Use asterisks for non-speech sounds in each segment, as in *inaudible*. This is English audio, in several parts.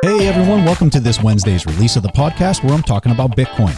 Hey everyone, welcome to this Wednesday's release of the podcast where I'm talking about Bitcoin.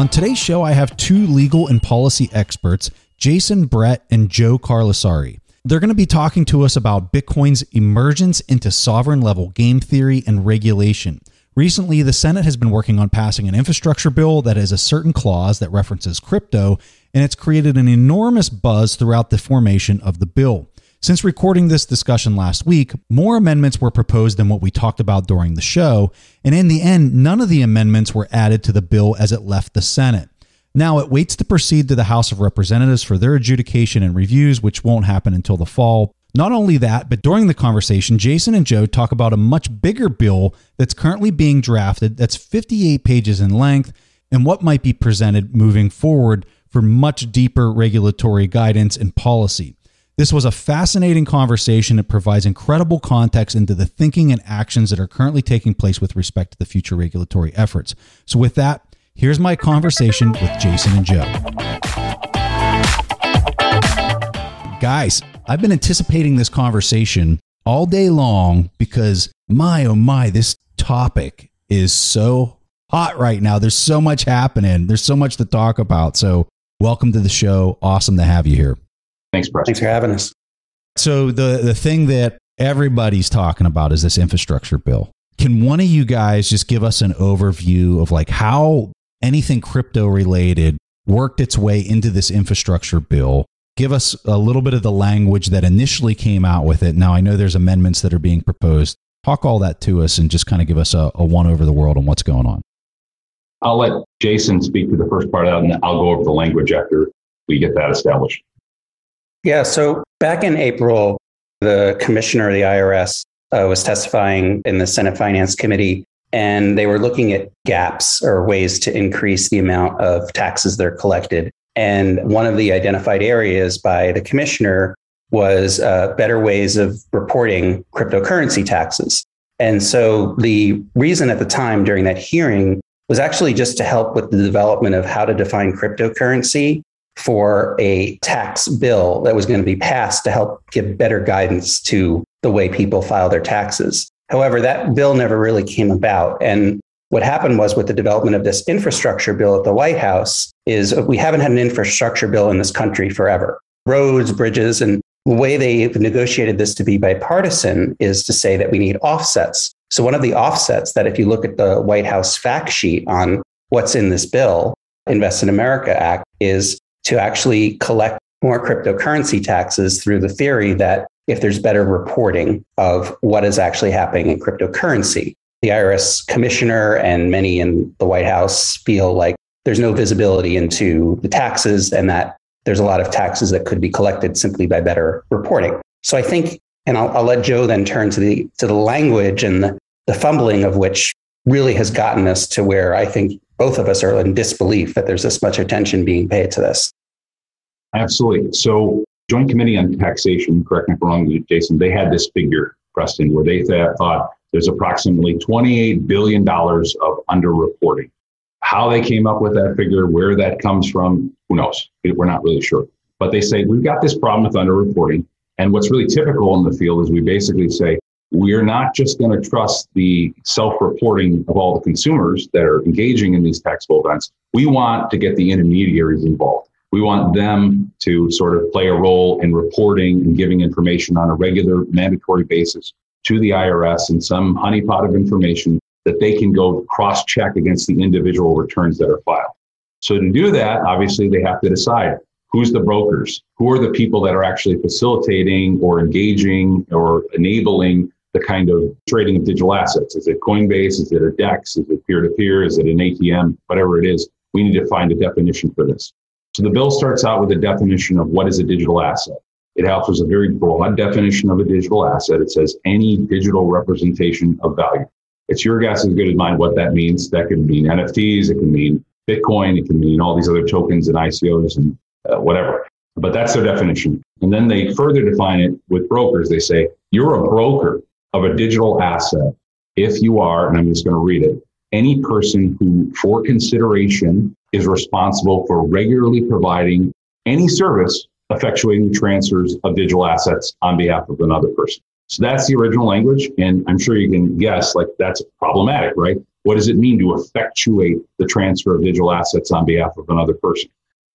On today's show, I have two legal and policy experts, Jason Brett and Joe Carlasare. They're going to be talking to us about Bitcoin's emergence into sovereign level game theory and regulation. Recently, the Senate has been working on passing an infrastructure bill that has a certain clause that references crypto, and it's created an enormous buzz throughout the formation of the bill. Since recording this discussion last week, more amendments were proposed than what we talked about during the show, and in the end, none of the amendments were added to the bill as it left the Senate. Now it waits to proceed to the House of Representatives for their adjudication and reviews, which won't happen until the fall. Not only that, but during the conversation, Jason and Joe talk about a much bigger bill that's currently being drafted that's 58 pages in length and what might be presented moving forward for much deeper regulatory guidance and policy. This was a fascinating conversation. It provides incredible context into the thinking and actions that are currently taking place with respect to the future regulatory efforts. So, with that, here's my conversation with Jason and Joe. Guys, I've been anticipating this conversation all day long because, my oh my, this topic is so hot right now. There's so much happening, there's so much to talk about. So, welcome to the show. Awesome to have you here. Thanks, Preston. Thanks for having us. So the the thing that everybody's talking about is this infrastructure bill. Can one of you guys just give us an overview of like how anything crypto related worked its way into this infrastructure bill? Give us a little bit of the language that initially came out with it. Now I know there's amendments that are being proposed. Talk all that to us and just kind of give us a, a one over the world on what's going on. I'll let Jason speak to the first part of that, and I'll go over the language after we get that established. Yeah. So back in April, the commissioner of the IRS uh, was testifying in the Senate Finance Committee, and they were looking at gaps or ways to increase the amount of taxes that are collected. And one of the identified areas by the commissioner was uh, better ways of reporting cryptocurrency taxes. And so the reason at the time during that hearing was actually just to help with the development of how to define cryptocurrency for a tax bill that was going to be passed to help give better guidance to the way people file their taxes. However, that bill never really came about. And what happened was with the development of this infrastructure bill at the White House is we haven't had an infrastructure bill in this country forever. Roads, bridges, and the way they've negotiated this to be bipartisan is to say that we need offsets. So one of the offsets that if you look at the White House fact sheet on what's in this bill, Invest in America Act, is to actually collect more cryptocurrency taxes through the theory that if there's better reporting of what is actually happening in cryptocurrency. The IRS commissioner and many in the White House feel like there's no visibility into the taxes and that there's a lot of taxes that could be collected simply by better reporting. So I think, and I'll, I'll let Joe then turn to the to the language and the, the fumbling of which really has gotten us to where I think both of us are in disbelief that there's this much attention being paid to this. Absolutely. So, Joint Committee on Taxation, correct me if I'm wrong, Jason, they had this figure, Preston, where they thought there's approximately $28 billion of underreporting. How they came up with that figure, where that comes from, who knows? We're not really sure. But they say, we've got this problem with underreporting. And what's really typical in the field is we basically say, we're not just going to trust the self reporting of all the consumers that are engaging in these taxable events. We want to get the intermediaries involved. We want them to sort of play a role in reporting and giving information on a regular mandatory basis to the IRS and some honeypot of information that they can go cross check against the individual returns that are filed. So to do that, obviously they have to decide who's the brokers, who are the people that are actually facilitating or engaging or enabling the kind of trading of digital assets. Is it Coinbase? Is it a DEX? Is it peer to peer? Is it an ATM? Whatever it is, we need to find a definition for this. So the bill starts out with a definition of what is a digital asset. It offers a very broad definition of a digital asset. It says any digital representation of value. It's your guess as good as mine what that means. That can mean NFTs, it can mean Bitcoin, it can mean all these other tokens and ICOs and uh, whatever. But that's their definition. And then they further define it with brokers. They say you're a broker of a digital asset if you are, and I'm just going to read it, any person who, for consideration, is responsible for regularly providing any service effectuating transfers of digital assets on behalf of another person. So that's the original language. And I'm sure you can guess, like, that's problematic, right? What does it mean to effectuate the transfer of digital assets on behalf of another person?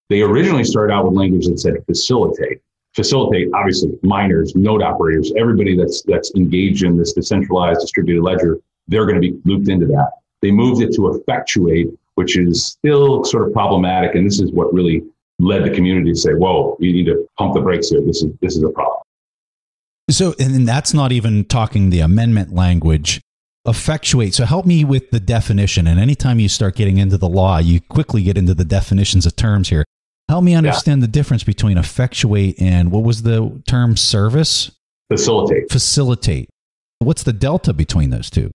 They originally started out with language that said facilitate. Facilitate, obviously, miners, node operators, everybody that's that's engaged in this decentralized distributed ledger, they're going to be looped into that. They moved it to effectuate, which is still sort of problematic. And this is what really led the community to say, whoa, you need to pump the brakes here. This is this is a problem. So, and that's not even talking the amendment language. Effectuate. So, help me with the definition. And anytime you start getting into the law, you quickly get into the definitions of terms here. Help me understand yeah. the difference between effectuate and what was the term service? Facilitate. Facilitate. What's the delta between those two?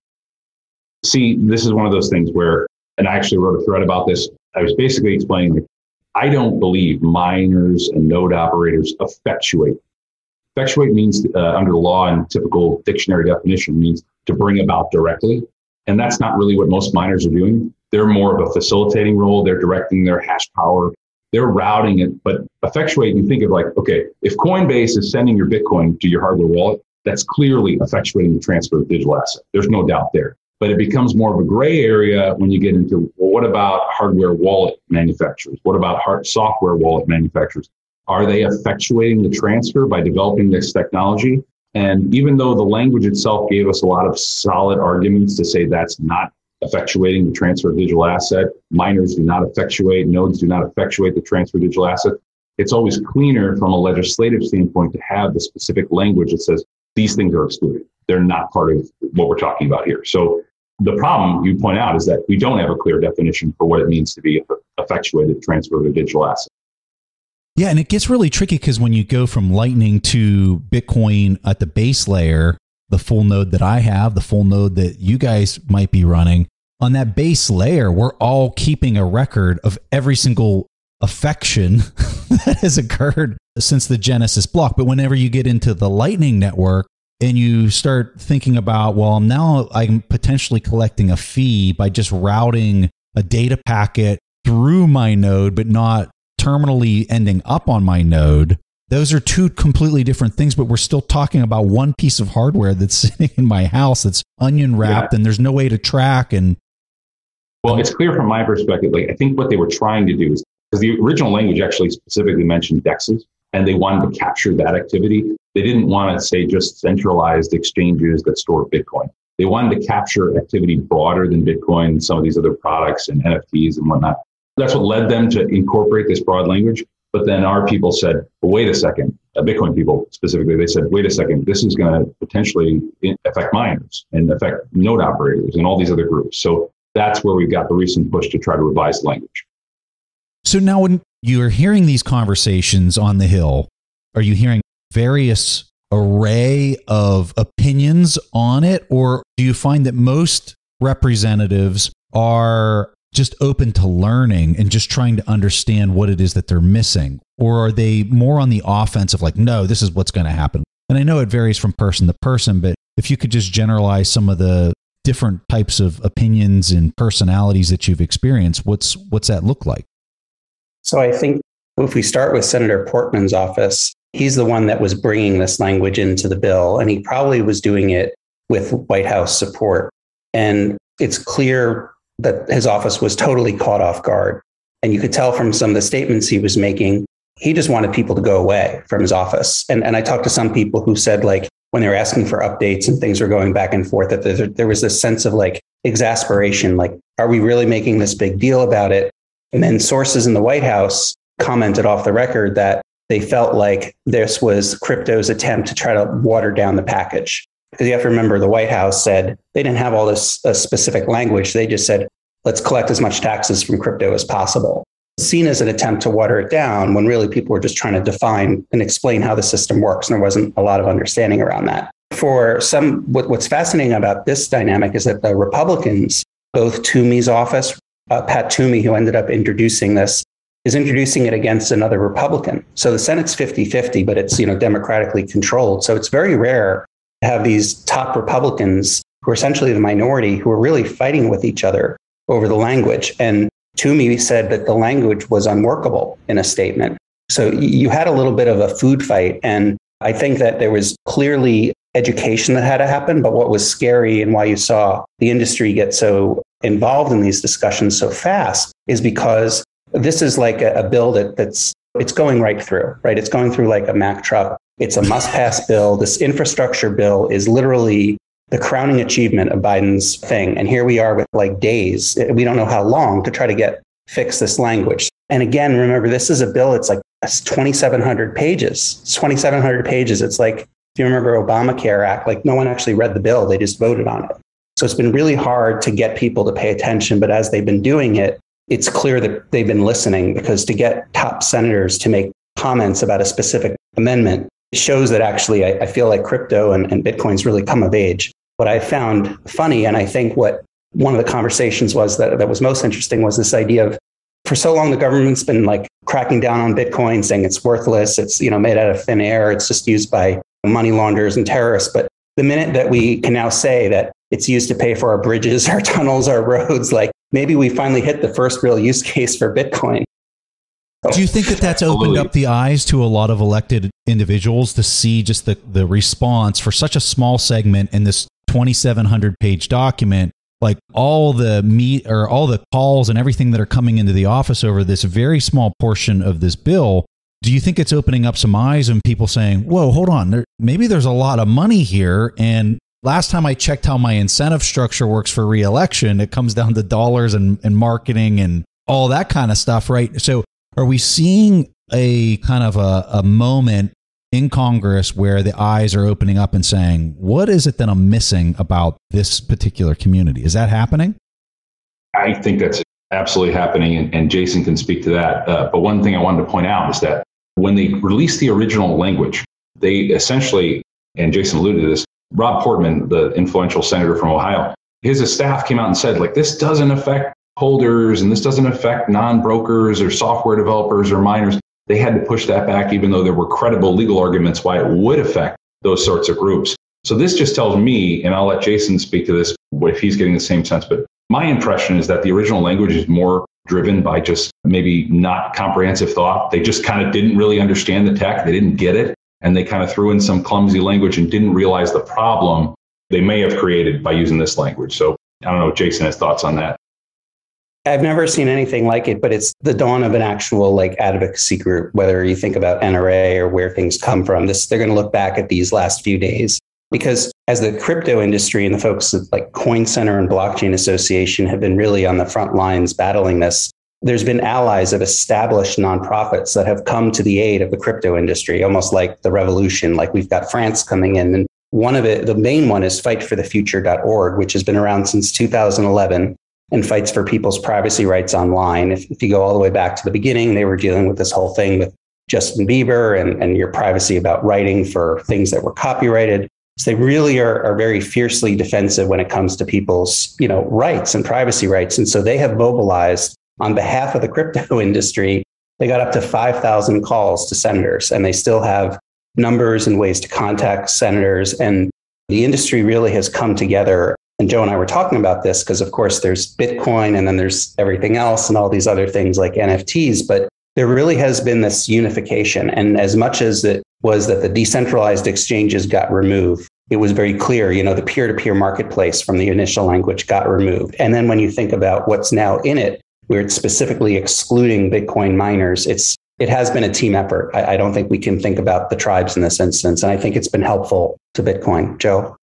See, this is one of those things where, and I actually wrote a thread about this. I was basically explaining I don't believe miners and node operators effectuate Effectuate means, uh, under the law and typical dictionary definition, means to bring about directly. And that's not really what most miners are doing. They're more of a facilitating role. They're directing their hash power. They're routing it. But effectuate, you think of like, okay, if Coinbase is sending your Bitcoin to your hardware wallet, that's clearly effectuating the transfer of digital asset. There's no doubt there. But it becomes more of a gray area when you get into, well, what about hardware wallet manufacturers? What about hard software wallet manufacturers? Are they effectuating the transfer by developing this technology? And even though the language itself gave us a lot of solid arguments to say that's not effectuating the transfer of digital asset, miners do not effectuate, nodes do not effectuate the transfer of digital asset. It's always cleaner from a legislative standpoint to have the specific language that says these things are excluded. They're not part of what we're talking about here. So the problem you point out is that we don't have a clear definition for what it means to be effectuated transfer of a digital asset. Yeah, and it gets really tricky because when you go from Lightning to Bitcoin at the base layer, the full node that I have, the full node that you guys might be running, on that base layer, we're all keeping a record of every single affection *laughs* that has occurred since the Genesis block. But whenever you get into the Lightning network and you start thinking about, well, now I'm potentially collecting a fee by just routing a data packet through my node, but not terminally ending up on my node, those are two completely different things, but we're still talking about one piece of hardware that's *laughs* sitting in my house that's onion wrapped yeah. and there's no way to track. And well, it's clear from my perspective. Like I think what they were trying to do is because the original language actually specifically mentioned dexes and they wanted to capture that activity. They didn't want to say just centralized exchanges that store Bitcoin. They wanted to capture activity broader than Bitcoin, some of these other products and NFTs and whatnot. That's what led them to incorporate this broad language. But then our people said, well, wait a second, uh, Bitcoin people specifically, they said, wait a second, this is going to potentially affect miners and affect node operators and all these other groups. So that's where we've got the recent push to try to revise language. So now, when you're hearing these conversations on the Hill, are you hearing various array of opinions on it, or do you find that most representatives are just open to learning and just trying to understand what it is that they're missing? Or are they more on the offensive, like, no, this is what's going to happen? And I know it varies from person to person, but if you could just generalize some of the different types of opinions and personalities that you've experienced, what's what's that look like? So I think if we start with Senator Portman's office, he's the one that was bringing this language into the bill, and he probably was doing it with White House support. And it's clear that his office was totally caught off guard. And you could tell from some of the statements he was making, he just wanted people to go away from his office. And, and I talked to some people who said, like, when they were asking for updates and things were going back and forth, that there, there was this sense of like exasperation like, are we really making this big deal about it? And then sources in the White House commented off the record that they felt like this was crypto's attempt to try to water down the package. Because you have to remember, the White House said they didn't have all this uh, specific language. They just said, let's collect as much taxes from crypto as possible. Seen as an attempt to water it down when really people were just trying to define and explain how the system works. And there wasn't a lot of understanding around that. For some, what, what's fascinating about this dynamic is that the Republicans, both Toomey's office, uh, Pat Toomey, who ended up introducing this, is introducing it against another Republican. So the Senate's 50 50, but it's you know democratically controlled. So it's very rare to have these top Republicans who are essentially the minority who are really fighting with each other over the language. And Toomey said that the language was unworkable in a statement. So you had a little bit of a food fight. And I think that there was clearly education that had to happen. But what was scary and why you saw the industry get so involved in these discussions so fast is because this is like a, a bill that, that's it's going right through, right? It's going through like a Mack truck. It's a must pass bill. This infrastructure bill is literally the crowning achievement of Biden's thing. And here we are with like days. We don't know how long to try to get fix this language. And again, remember, this is a bill. It's like 2,700 pages. It's 2,700 pages. It's like, if you remember Obamacare Act, like no one actually read the bill. They just voted on it. So it's been really hard to get people to pay attention. But as they've been doing it, it's clear that they've been listening because to get top senators to make comments about a specific amendment shows that actually I, I feel like crypto and, and Bitcoin's really come of age. What I found funny, and I think what one of the conversations was that, that was most interesting was this idea of for so long the government's been like cracking down on bitcoin saying it's worthless it's you know made out of thin air it's just used by money launderers and terrorists. But the minute that we can now say that it's used to pay for our bridges *laughs* our tunnels our roads like maybe we finally hit the first real use case for bitcoin. Do you think that that's opened up the eyes to a lot of elected individuals to see just the, the response for such a small segment in this 2700 page document like all the meat or all the calls and everything that are coming into the office over this very small portion of this bill do you think it's opening up some eyes and people saying whoa hold on there, maybe there's a lot of money here and last time i checked how my incentive structure works for reelection it comes down to dollars and, and marketing and all that kind of stuff right? So are we seeing a kind of a, a moment in Congress where the eyes are opening up and saying, what is it that I'm missing about this particular community? Is that happening? I think that's absolutely happening, and, and Jason can speak to that. Uh, but one thing I wanted to point out is that when they released the original language, they essentially, and Jason alluded to this, Rob Portman, the influential senator from Ohio, his staff came out and said, like, this doesn't affect holders and this doesn't affect non brokers or software developers or miners they had to push that back, even though there were credible legal arguments why it would affect those sorts of groups. So this just tells me, and I'll let Jason speak to this if he's getting the same sense, but my impression is that the original language is more driven by just maybe not comprehensive thought. They just kind of didn't really understand the tech, they didn't get it, and they kind of threw in some clumsy language and didn't realize the problem they may have created by using this language. So I don't know Jason has thoughts on that. I've never seen anything like it, but it's the dawn of an actual like advocacy group, whether you think about NRA or where things come from. This they're going to look back at these last few days because as the crypto industry and the folks at like Coin Center and Blockchain Association have been really on the front lines battling this, there's been allies of established nonprofits that have come to the aid of the crypto industry, almost like the revolution. Like we've got France coming in. And one of it, the main one is fightforthefuture.org, which has been around since 2011 and fights for people's privacy rights online. If, if you go all the way back to the beginning, they were dealing with this whole thing with Justin Bieber and, and your privacy about writing for things that were copyrighted. So they really are, are very fiercely defensive when it comes to people's you know rights and privacy rights. And so they have mobilized on behalf of the crypto *laughs* industry. They got up to 5,000 calls to senators, and they still have numbers and ways to contact senators. And the industry really has come together and Joe and I were talking about this because, of course, there's Bitcoin and then there's everything else and all these other things like NFTs. But there really has been this unification. And as much as it was that the decentralized exchanges got removed, it was very clear, you know, the peer to peer marketplace from the initial language got removed. And then when you think about what's now in it, where it's specifically excluding Bitcoin miners, it's it has been a team effort. I, I, don't think we can think about the tribes in this instance. And I think it's been helpful to Bitcoin. Joe?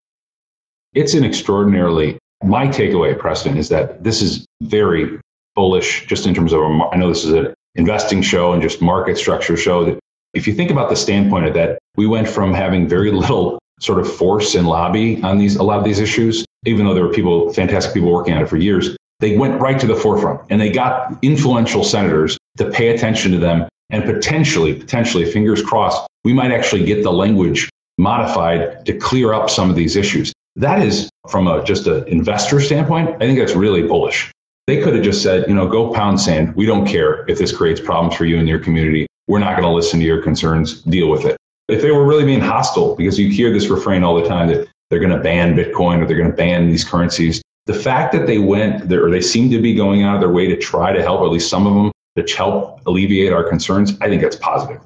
It's an extraordinarily, my takeaway, Preston, is that this is very bullish just in terms of, I know this is an investing show and just market structure show that if you think about the standpoint of that, we went from having very little sort of force and lobby on these, a lot of these issues, even though there were people, fantastic people working on it for years, they went right to the forefront and they got influential senators to pay attention to them and potentially, potentially, fingers crossed, we might actually get the language modified to clear up some of these issues. That is from a just an investor standpoint, I think that's really bullish. They could have just said, you know, go pound sand. We don't care if this creates problems for you and your community. We're not going to listen to your concerns. Deal with it. If they were really being hostile, because you hear this refrain all the time that they're going to ban Bitcoin or they're going to ban these currencies, the fact that they went there, or they seem to be going out of their way to try to help, at least some of them, to help alleviate our concerns, I think that's positive.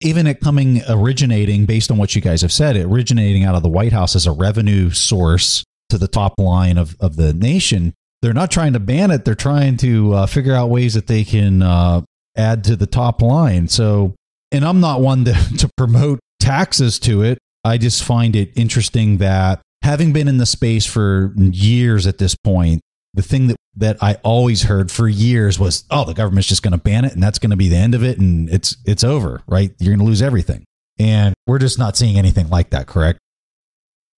Even it coming originating based on what you guys have said, originating out of the White House as a revenue source to the top line of, of the nation. They're not trying to ban it. They're trying to uh, figure out ways that they can uh, add to the top line. So, and I'm not one to, *laughs* to promote taxes to it. I just find it interesting that having been in the space for years at this point, the thing that, that I always heard for years was, oh, the government's just going to ban it and that's going to be the end of it and it's it's over, right? You're going to lose everything. And we're just not seeing anything like that, correct?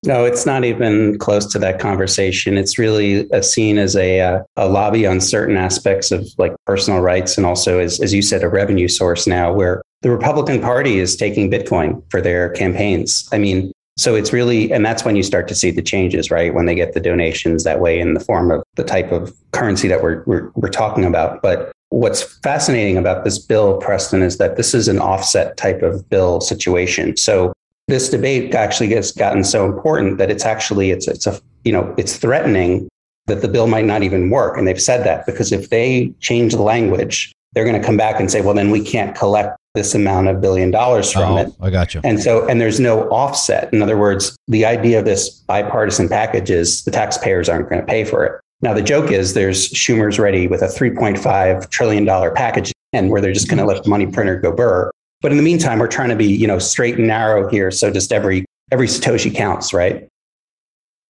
No, it's not even close to that conversation. It's really a, seen as a, uh, a lobby on certain aspects of like personal rights and also, as, as you said, a revenue source now where the Republican Party is taking Bitcoin for their campaigns. I mean, so it's really, and that's when you start to see the changes, right? When they get the donations that way in the form of the type of currency that we're, we're, we're talking about. But what's fascinating about this bill, Preston, is that this is an offset type of bill situation. So this debate actually gets gotten so important that it's actually it's it's a you know it's threatening that the bill might not even work and they've said that because if they change the language they're going to come back and say well then we can't collect this amount of billion dollars from oh, it I got you. and so and there's no offset in other words the idea of this bipartisan package is the taxpayers aren't going to pay for it now the joke is there's Schumer's ready with a 3.5 trillion dollar package and where they're just going to let the money printer go burr but in the meantime, we're trying to be, you know, straight and narrow here. So just every every Satoshi counts, right?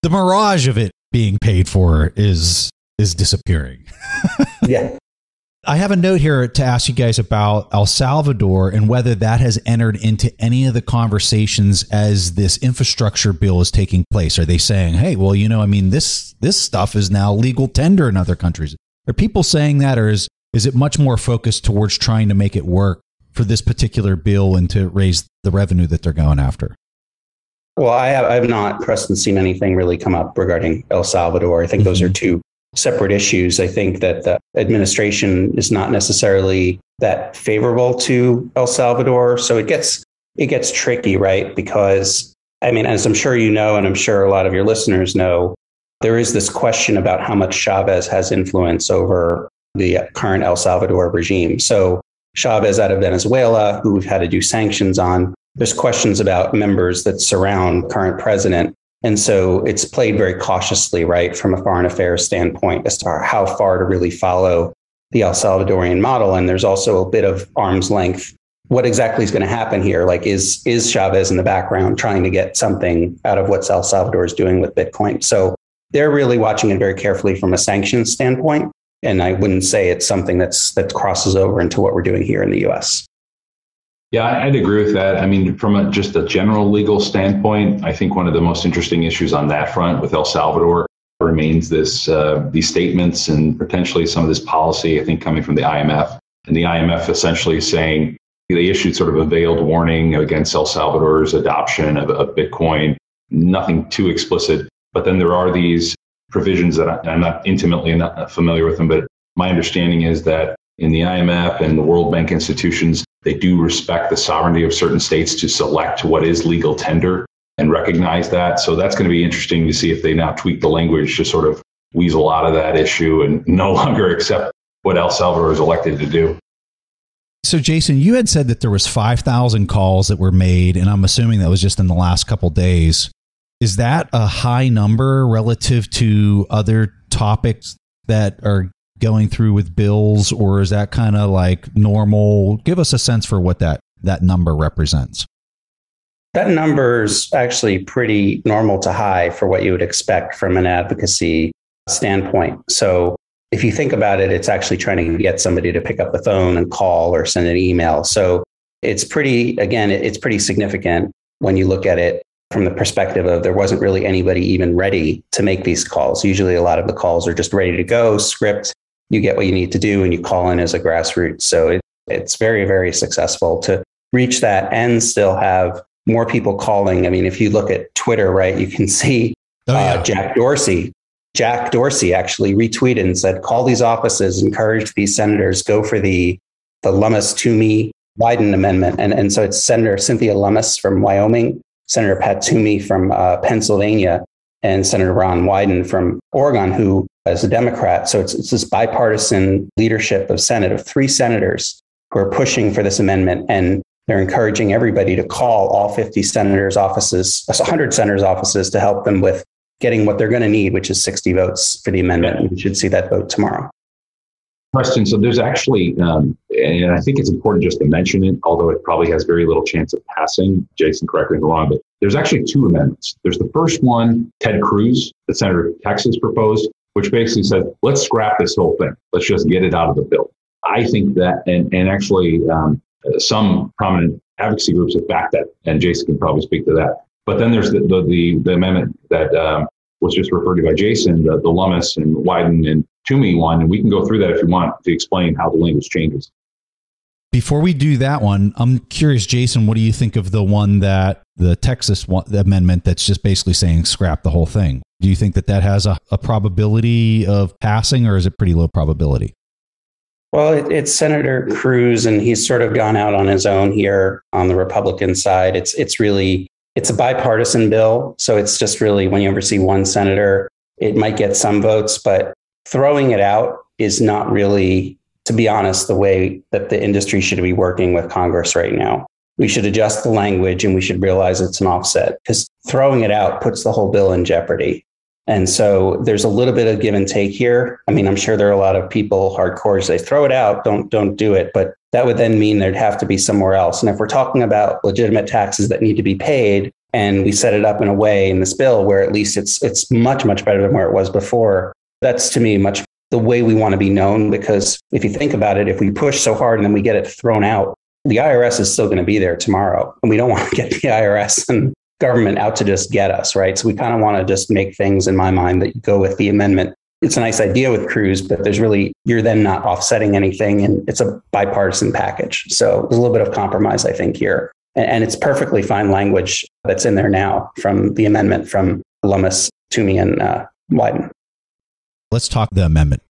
The mirage of it being paid for is is disappearing. *laughs* yeah. I have a note here to ask you guys about El Salvador and whether that has entered into any of the conversations as this infrastructure bill is taking place. Are they saying, "Hey, well, you know, I mean, this this stuff is now legal tender in other countries"? Are people saying that, or is is it much more focused towards trying to make it work for this particular bill and to raise the revenue that they're going after? Well, I have, I have not, Preston, seen anything really come up regarding El Salvador. I think mm-hmm. those are mm-hmm. two separate issues. I think that the administration is not necessarily that favorable to El Salvador. So it gets it gets tricky, right? Because I mean, as I'm sure you know, and I'm sure a lot of your listeners know, there is this question about how much Chavez has influence over the current El Salvador regime. So Chavez out of Venezuela, who we've had to do sanctions on. There's questions about members that surround current president. And so it's played very cautiously, right, from a foreign affairs standpoint as to how far to really follow the El Salvadorian model. And there's also a bit of arm's length. What exactly is going to happen here? Like, is, is Chavez in the background trying to get something out of what El Salvador is doing with Bitcoin? So they're really watching it very carefully from a sanctions standpoint. And I wouldn't say it's something that's that crosses over into what we're doing here in the US. Yeah, I'd agree with that. I mean, from a, just a general legal standpoint, I think one of the most interesting issues on that front with El Salvador remains this uh, these statements and potentially some of this policy. I think coming from the IMF and the IMF essentially saying they issued sort of a veiled warning against El Salvador's adoption of, of Bitcoin. Nothing too explicit, but then there are these provisions that I, am not intimately not familiar with them, but my understanding is that in the IMF and the World Bank institutions, they do respect the sovereignty of certain states to select what is legal tender and recognize that. So that's going to be interesting to see if they now tweak the language to sort of weasel out of that issue and *laughs* no longer accept what El Salvador is elected to do. So, Jason, you had said that there was 5,000 calls that were made, and I'm assuming that was just in the last couple days is that a high number relative to other topics that are going through with bills, or is that kind of like normal? Give us a sense for what that that number represents. That number is actually pretty normal to high for what you would expect from an advocacy standpoint. So if you think about it, it's actually trying to get somebody to pick up the phone and call or send an email. So it's pretty, again, it's pretty significant when you look at it from the perspective of there wasn't really anybody even ready to make these calls. Usually, a lot of the calls are just ready to go, script, you get what you need to do, and you call in as a grassroots. So it, it's very, very successful to reach that and still have more people calling. I mean, if you look at Twitter, right, you can *laughs* see oh, yeah. uh, Jack Dorsey. Jack Dorsey actually retweeted and said, "Call these offices, encourage these senators, go for the the Lummis Toomey Wyden amendment." And and so it's Senator Cynthia Lummis from Wyoming Senator Pat Toomey from uh, Pennsylvania and Senator Ron Wyden from Oregon, who is a Democrat. So it's, it's this bipartisan leadership of Senate of three senators who are pushing for this amendment. And they're encouraging everybody to call all 50 senators' offices, 100 senators' offices to help them with getting what they're going to need, which is 60 votes for the amendment. We should see that vote tomorrow. Preston, so there's actually, um, and I think it's important just to mention it, although it probably has very little chance of passing. Jason, correct me if I'm wrong, but there's actually two amendments. There's the first one, Ted Cruz, the senator of Texas proposed, which basically said, let's scrap this whole thing. Let's just get it out of the bill. I think that, and, and actually, um, some prominent advocacy groups have backed that, and Jason can probably speak to that. But then there's the, the, the, the amendment that um, was just referred to by Jason, the, the Lummis and Wyden and Toomey one, and we can go through that if you want to explain how the language changes. Before we do that one, I'm curious, Jason, what do you think of the one that the Texas one, the amendment that's just basically saying scrap the whole thing? Do you think that that has a, a probability of passing, or is it pretty low probability? Well, it, it's Senator Cruz, and he's sort of gone out on his own here on the Republican side. It's it's really it's a bipartisan bill, so it's just really when you ever see one senator, it might get some votes, but throwing it out is not really, to be honest, the way that the industry should be working with Congress right now. We should adjust the language and we should realize it's an offset because throwing it out puts the whole bill in jeopardy. And so there's a little bit of give and take here. I mean, I'm sure there are a lot of people hardcore say throw it out, don't don't do it, but that would then mean there'd have to be somewhere else. And if we're talking about legitimate taxes that need to be paid and we set it up in a way in this bill where at least it's it's much much better than where it was before, that's to me much the way we want to be known because if you think about it, if we push so hard and then we get it thrown out, the IRS is still going to be there tomorrow. And we don't *laughs* want to get the IRS and government out to just get us, right? So we kind of want to just make things in my mind that go with the amendment. It's a nice idea with Cruz, but there's really, you're then not offsetting anything and it's a bipartisan package. So there's a little bit of compromise, I think, here. And, it's perfectly fine language that's in there now from the amendment from Lummis, Toomey, and uh, Wyden. Let's talk the amendment.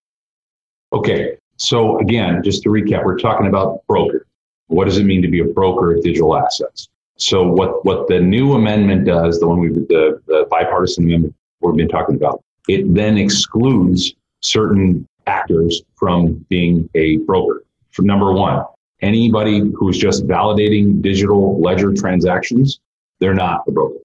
Okay. So again, just to recap, we're talking about broker. What does it mean to be a broker of digital assets? So what, what the new amendment does, the one we the, the bipartisan amendment we've been talking about, it then excludes certain actors from being a broker. For number one, anybody who's just validating digital ledger transactions, they're not a broker.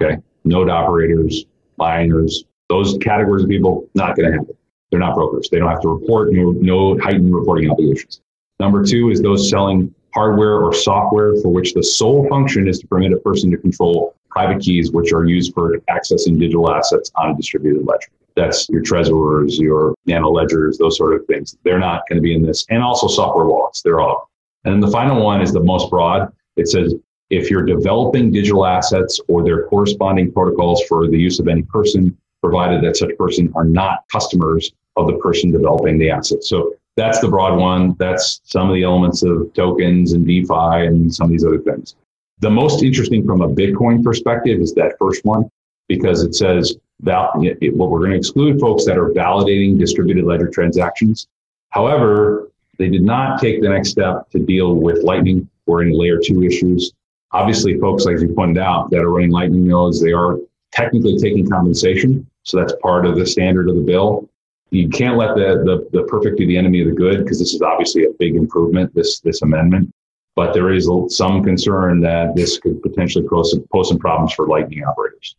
Okay. Node operators, miners, those categories of people, not going to happen. They're not brokers. They don't have to report, no, no heightened reporting obligations. Number two is those selling hardware or software for which the sole function is to permit a person to control private keys, which are used for accessing digital assets on a distributed ledger. That's your Trezors, your nano ledgers, those sort of things. They're not going to be in this. And also software wallets. They're all. And then the final one is the most broad. It says if you're developing digital assets or their corresponding protocols for the use of any person, provided that such person are not customers of the person developing the asset. So that's the broad one. That's some of the elements of tokens and DeFi and some of these other things. The most interesting from a Bitcoin perspective is that first one because it says that what we're going to exclude folks that are validating distributed ledger transactions. However, they did not take the next step to deal with Lightning or any layer two issues. Obviously, folks, like you pointed out, that are running Lightning nodes, they are technically taking compensation. So that's part of the standard of the bill. You can't let the, the, the perfect be the enemy of the good because this is obviously a big improvement, this, this amendment. But there is some concern that this could potentially pose some, pose some problems for Lightning operators.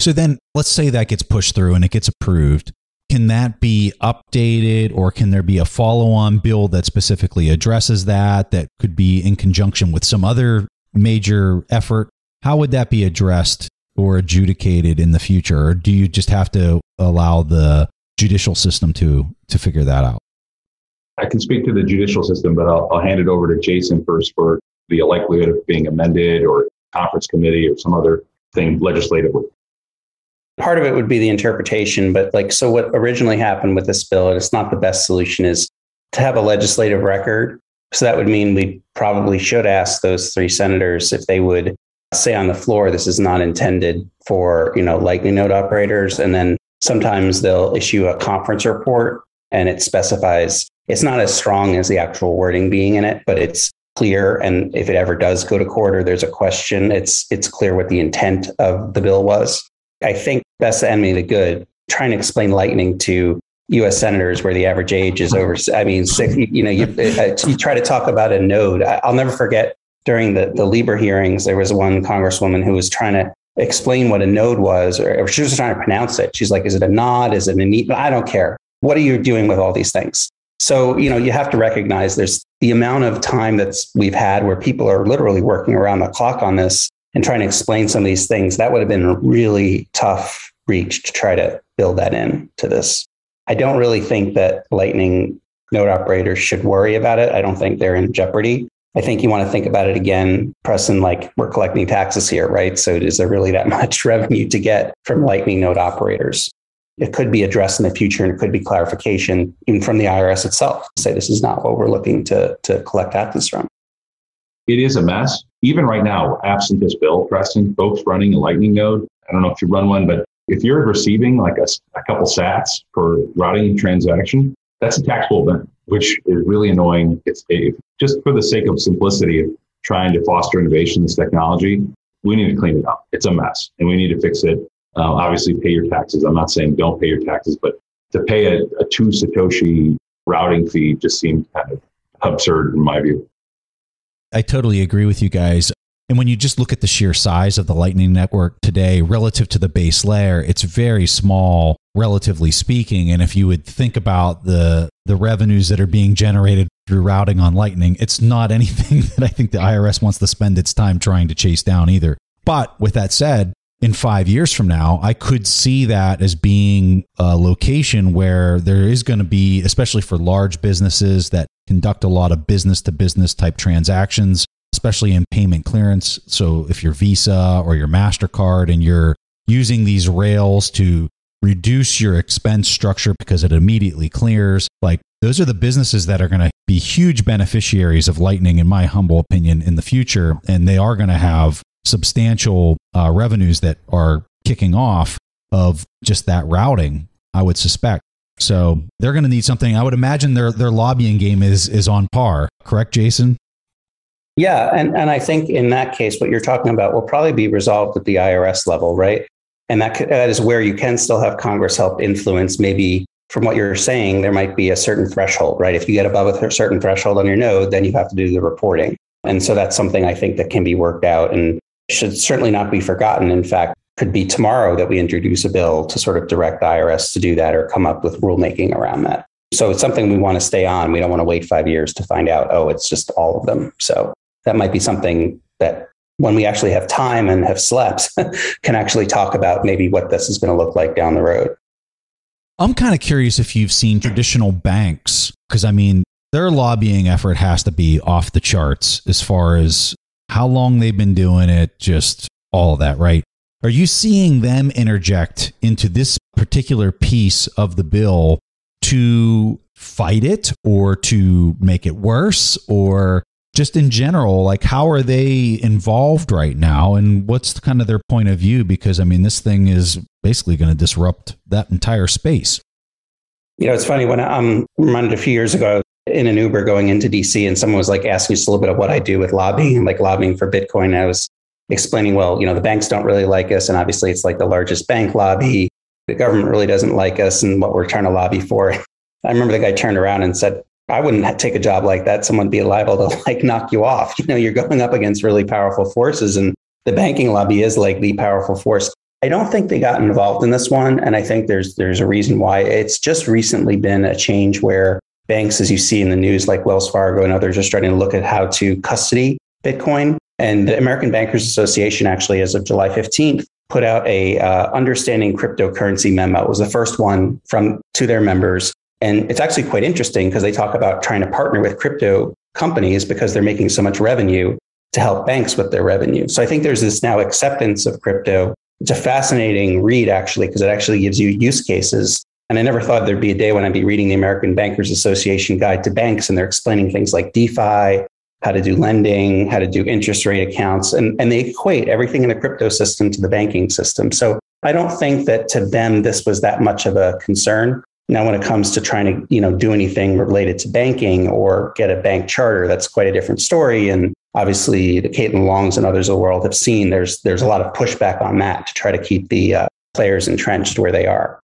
So then let's say that gets pushed through and it gets approved. Can that be updated or can there be a follow on bill that specifically addresses that, that could be in conjunction with some other major effort? How would that be addressed or adjudicated in the future? Or do you just have to allow the judicial system to to figure that out? I can speak to the judicial system, but I'll, I'll hand it over to Jason first for the likelihood of being amended or conference committee or some other thing legislatively. Part of it would be the interpretation, but like, so what originally happened with this bill, and it's not the best solution, is to have a legislative record. So that would mean we probably should ask those three senators if they would say on the floor, this is not intended for, you know, lightning node operators. And then sometimes they'll issue a conference report and it specifies it's not as strong as the actual wording being in it, but it's clear. And if it ever does go to court or there's a question, it's it's clear what the intent of the bill was. I think that's the enemy of the good. Trying to explain lightning to U.S. senators where the average age is over. I mean, six, you know, you, uh, you try to talk about a node. I'll never forget during the, the Libra hearings, there was one congresswoman who was trying to explain what a node was, or she was trying to pronounce it. She's like, is it a nod? Is it a neat? I don't care. What are you doing with all these things? So, you know, you have to recognize there's the amount of time that's we've had where people are literally working around the clock on this and trying to explain some of these things. That would have been a really tough reach to try to build that in to this. I don't really think that Lightning node operators should worry about it. I don't think they're in jeopardy. I think you want to think about it again, Preston, like we're collecting taxes here, right? So is there really that *laughs* much revenue to get from Lightning node operators? It could be addressed in the future and it could be clarification even from the IRS itself. Say this is not what we're looking to, to collect taxes from. It is a mess. Even right now, absent this bill, Preston, folks running a Lightning node, I don't know if you run one, but if you're receiving like a, a couple sats per routing transaction, that's a taxable event, which is really annoying. It's a, just for the sake of simplicity of trying to foster innovation in this technology, we need to clean it up. It's a mess and we need to fix it. Uh, obviously, pay your taxes. I'm not saying don't pay your taxes, but to pay a, a two Satoshi routing fee just seems kind of absurd in my view. I totally agree with you guys. And when you just look at the sheer size of the Lightning Network today relative to the base layer, it's very small, relatively speaking. And if you would think about the the revenues that are being generated through routing on Lightning, it's not *laughs* anything that I think the IRS wants to spend its time trying to chase down either. But with that said, in five years from now, I could see that as being a location where there is going to be, especially for large businesses that conduct a lot of business to business type transactions, especially in payment clearance. So if you're Visa or your MasterCard and you're using these rails to reduce your expense structure because it immediately clears, like those are the businesses that are going to be huge beneficiaries of Lightning, in my humble opinion, in the future. And they are going to have substantial uh, revenues that are kicking off of just that routing, I would suspect. So they're going to need something. I would imagine their their lobbying game is is on par. Correct, Jason? Yeah, and, and I think in that case, what you're talking about will probably be resolved at the IRS level, right? And that, that is where you can still have Congress help influence. Maybe from what you're saying, there might be a certain threshold, right? If you get above a certain threshold on your node, then you have to do the reporting. And so that's something I think that can be worked out and should certainly not be forgotten. In fact, could be tomorrow that we introduce a bill to sort of direct the IRS to do that or come up with rulemaking around that. So it's something we want to stay on. We don't want to wait five years to find out, oh, it's just all of them. So that might be something that when we actually have time and have slept *laughs* can actually talk about maybe what this is going to look like down the road. I'm kind of curious if you've seen traditional banks, because I mean, their lobbying effort has to be off the charts as far as how long they've been doing it, just all that, right? Are you seeing them interject into this particular piece of the bill to fight it or to make it worse or just in general, like how are they involved right now and what's kind of their point of view? Because I mean, this thing is basically going to disrupt that entire space. You know, it's funny when I'm reminded a few years ago in an Uber going into DC and someone was like asking just a little bit of what I do with lobbying, like lobbying for Bitcoin. I was explaining, well, you know, the banks don't really like us. And obviously it's like the largest bank lobby. The government really doesn't like us and what we're trying to lobby for. *laughs* I remember the guy turned around and said, I wouldn't take a job like that. Someone be liable to *laughs* like knock you off. You know, you're going up against really powerful forces, and the banking lobby is like the powerful force. I don't think they got involved in this one, and I think there's there's a reason why. It's just recently been a change where banks, as you see in the news, like Wells Fargo and others, are starting to look at how to custody Bitcoin. And the American Bankers Association, actually, as of July 15th, put out a uh, understanding cryptocurrency memo. It was the first one from to their members and it's actually quite interesting because they talk about trying to partner with crypto companies because they're making so much revenue to help banks with their revenue. So I think there's this now acceptance of crypto. It's a fascinating read, actually, because it actually gives you use cases. And I never thought there'd be a day when I'd be reading the American Bankers Association Guide to Banks and they're explaining things like DeFi, how to do lending, how to do interest rate accounts. And, and they equate everything in the crypto system to the banking system. So I don't think that to them this was that much of a concern. Now, when it comes to trying to, you know, do anything related to banking or get a bank charter, that's quite a different story. And obviously, the Caitlin Longs and others of the world have seen there's there's a lot of pushback on that to try to keep the uh, players entrenched where they are.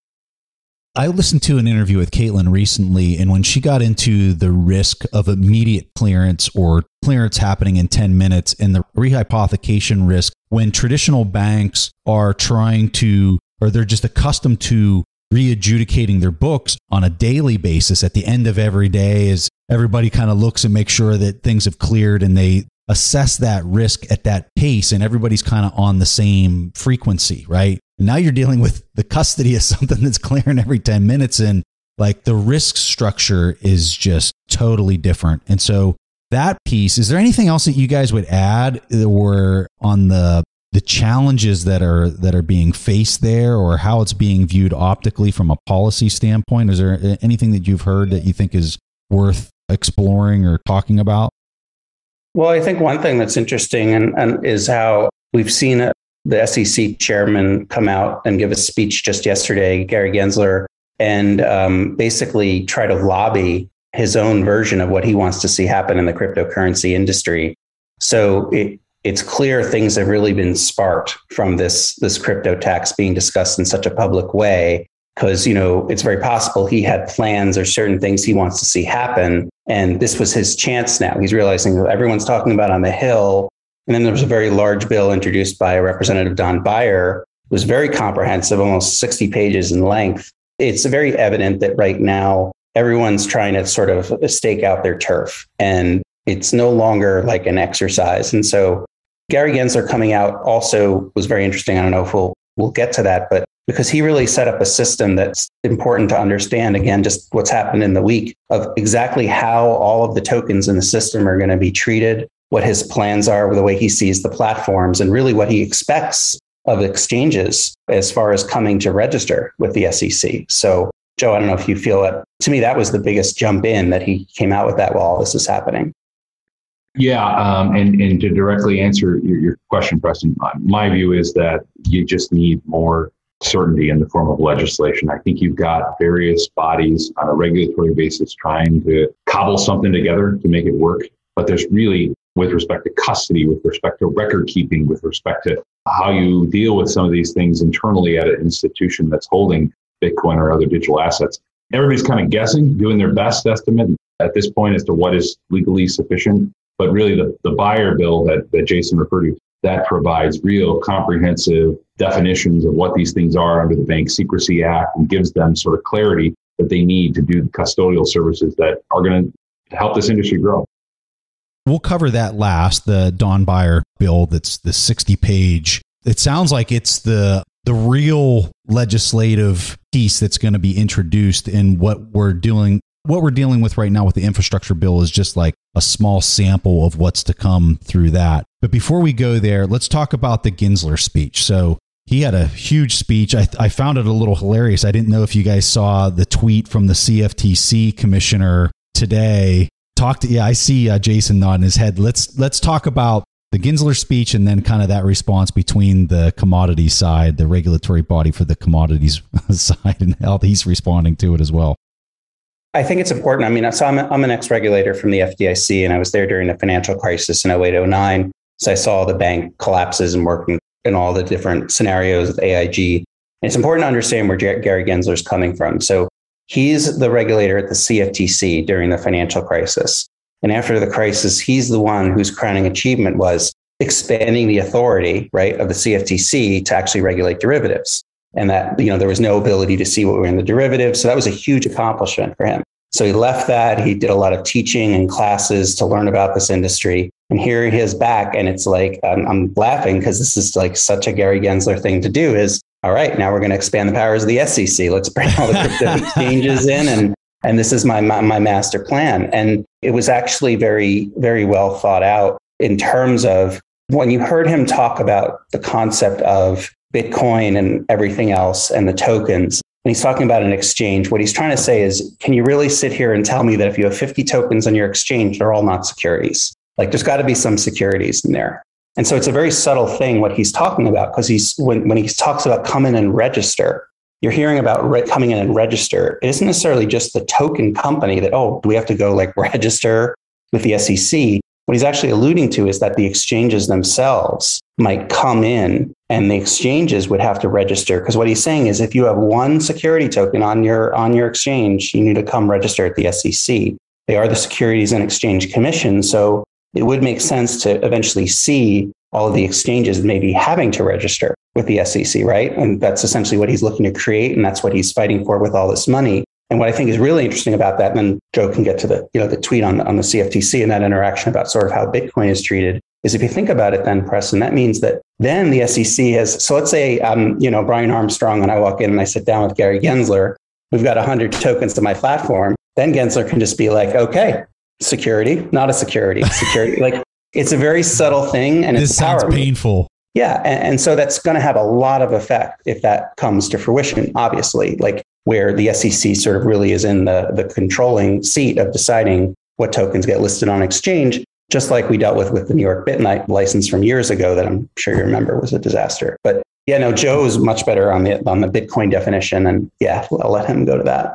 I listened to an interview with Caitlin recently, and when she got into the risk of immediate clearance or clearance happening in 10 minutes and the rehypothecation risk when traditional banks are trying to, or they're just accustomed to readjudicating their books on a daily basis at the end of every day as everybody kind of looks and makes sure that things have cleared and they assess that risk at that pace and everybody's kind of on the same frequency, right? Now you're dealing with the custody of *laughs* something that's clearing every 10 minutes and like the risk structure is just totally different. And so that piece, is there anything else that you guys would add or on the the challenges that are that are being faced there or how it's being viewed optically from a policy standpoint? Is there anything that you've heard that you think is worth exploring or talking about? Well, I think one thing that's interesting and, and is how we've seen the SEC chairman come out and give a speech just yesterday, Gary Gensler, and um, basically try to lobby his own version of what he wants to see happen in the cryptocurrency industry. So it, it's clear things have really been sparked from this this crypto tax being discussed in such a public way because you know it's very possible he had plans or certain things he wants to see happen and this was his chance now he's realizing that everyone's talking about on the hill and then there was a very large bill introduced by Representative Don Beyer. It was very comprehensive, almost 60 pages in length. It's very evident that right now everyone's trying to sort of stake out their turf and it's no longer like an exercise. And so Gary Gensler coming out also was very interesting. I don't know if we'll we'll get to that, but because he really set up a system that's important to understand again just what's happened in the week of exactly how all of the tokens in the system are going to be treated what his plans are, the way he sees the platforms, and really what he expects of exchanges as far as coming to register with the SEC. So, Joe, I don't know if you feel it To me, that was the biggest jump in that he came out with that while all this is happening. Yeah, um, and and to directly answer your, your question, Preston, my view is that you just need more certainty in the form of legislation. I think you've got various bodies on a regulatory basis trying to cobble something together to make it work, but there's really with respect to custody, with respect to record keeping, with respect to how you deal with some of these things internally at an institution that's holding Bitcoin or other digital assets. Everybody's kind of guessing, doing their best estimate at this point as to what is legally sufficient. But really, the, the Beyer bill that, that Jason referred to, that provides real comprehensive definitions of what these things are under the Bank Secrecy Act and gives them sort of clarity that they need to do the custodial services that are going to help this industry grow. We'll cover that last, the Don Beyer bill that's the 60 page. It sounds like it's the the real legislative piece that's going to be introduced in what we're doing what we're dealing with right now with the infrastructure bill is just like a small sample of what's to come through that. But before we go there, let's talk about the Gensler speech. So he had a huge speech. I, I found it a little hilarious. I didn't know if you guys saw the tweet from the CFTC commissioner today talk to yeah i see uh, jason nodding his head let's let's talk about the Gensler speech and then kind of that response between the commodity side the regulatory body for the commodities *laughs* side and how he's responding to it as well I think it's important. I mean, so I'm, I'm an ex regulator from the FDIC, and I was there during the financial crisis in 08, 09. So I saw the bank collapses and working in all the different scenarios with AIG. And it's important to understand where Gary Gensler is coming from. So He's the regulator at the CFTC during the financial crisis. And after the crisis, he's the one whose crowning achievement was expanding the authority, right, of the CFTC to actually regulate derivatives. And that, you know, there was no ability to see what were in the derivatives. So that was a huge accomplishment for him. So he left that. He did a lot of teaching and classes to learn about this industry. And here he is back. And it's like, I'm, I'm laughing because this is like such a Gary Gensler thing to do is all right, now we're going to expand the powers of the SEC. Let's bring all the crypto *laughs* exchanges in and and this is my, my, my master plan. And it was actually very very well thought out in terms of when you heard him talk about the concept of Bitcoin and everything else and the tokens. And he's talking about an exchange. What he's trying to say is, can you really sit here and tell me that if you have 50 tokens on your exchange, they're all not securities? Like there's got to be some securities in there. And so it's a very subtle thing what he's talking about because he's when, when he talks about come in and register, you're hearing about re- coming in and register. It isn't necessarily just the token company that, oh, do we have to go like *laughs* register with the SEC? What he's actually alluding to is that the exchanges themselves might come in and the exchanges would have to register. Because what he's saying is if you have one security token on your on your exchange you need to come register at the SEC they are the Securities and Exchange Commission so it would make sense to eventually see all of the exchanges maybe having to register with the SEC right? And that's essentially what he's looking to create and that's what he's fighting for with all this money. And what I think is really interesting about that, and then Joe can get to the, you know, the tweet on, on the CFTC and that interaction about sort of how Bitcoin is treated, is if you think about it then, Preston, that means that then the SEC has, so let's say I'm, you know, Brian Armstrong and I walk in and I sit down with Gary Gensler, we've got 100 tokens to my platform, then Gensler can just be like, okay, security, not a security, *laughs* security. like it's a very subtle thing and this it's sounds powerful. painful. Yeah. And, and so that's going to have a lot of effect if that comes to fruition, obviously. Like where the SEC sort of really is in the, the controlling seat of deciding what tokens get listed on exchange, just like we dealt with with the New York BitLicense license from years ago that I'm sure you remember was a disaster. But yeah, no, Joe's much better on the on the Bitcoin definition, and yeah, I'll let him go to that.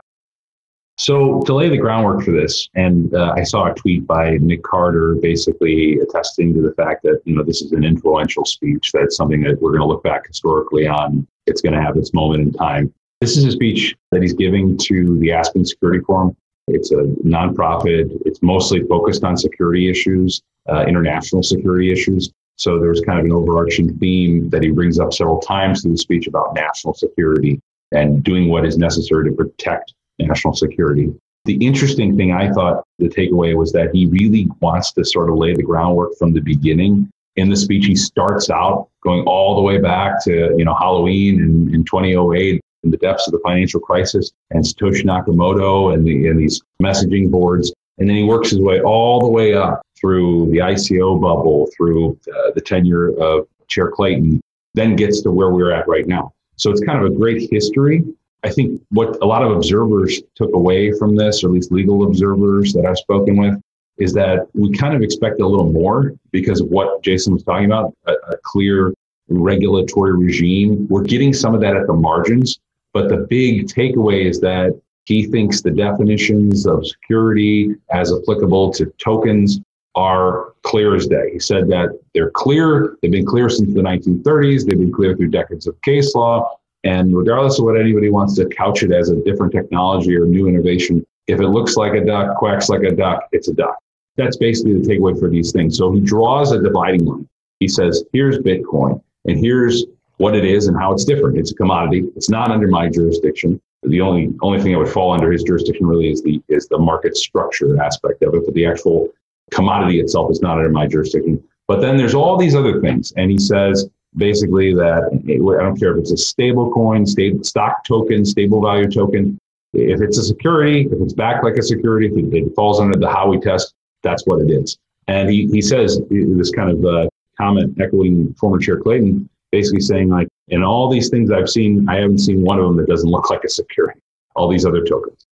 So to lay the groundwork for this, and uh, I saw a tweet by Nick Carter basically attesting to the fact that you know this is an influential speech. That's something that we're going to look back historically on. It's going to have its moment in time. This is a speech that he's giving to the Aspen Security Forum. It's a nonprofit. It's mostly focused on security issues, uh, international security issues. So there's kind of an overarching theme that he brings up several times in the speech about national security and doing what is necessary to protect national security. The interesting thing I thought the takeaway was that he really wants to sort of lay the groundwork from the beginning. In the speech, he starts out going all the way back to you know Halloween in, in 2008 in the depths of the financial crisis and Satoshi Nakamoto and, the, and these messaging boards. And then he works his way all the way up through the ICO bubble, through uh, the tenure of Chair Clayton, then gets to where we're at right now. So it's kind of a great history. I think what a lot of observers took away from this, or at least legal observers that I've spoken with, is that we kind of expect a little more because of what Jason was talking about a, a clear regulatory regime. We're getting some of that at the margins, but the big takeaway is that he thinks the definitions of security as applicable to tokens are clear as day. He said that they're clear. They've been clear since the 1930s. They've been clear through decades of case law. And regardless of what anybody wants to couch it as a different technology or new innovation, if it looks like a duck, quacks like a duck, it's a duck. That's basically the takeaway for these things. So he draws a dividing line. He says, here's Bitcoin, and here's what it is and how it's different. It's a commodity. It's not under my jurisdiction. The only only thing that would fall under his jurisdiction really is the is the market structure aspect of it, but the actual commodity itself is not under my jurisdiction. But then there's all these other things, and he says basically that I don't care if it's a stable coin, stable stock token, stable value token. If it's a security, if it's backed like a security, if it, it falls under the Howey test, that's what it is. And he, he says this kind of uh, comment echoing former Chair Clayton basically saying like, in all these things I've seen, I haven't seen one of them that doesn't look like a security. All these other tokens.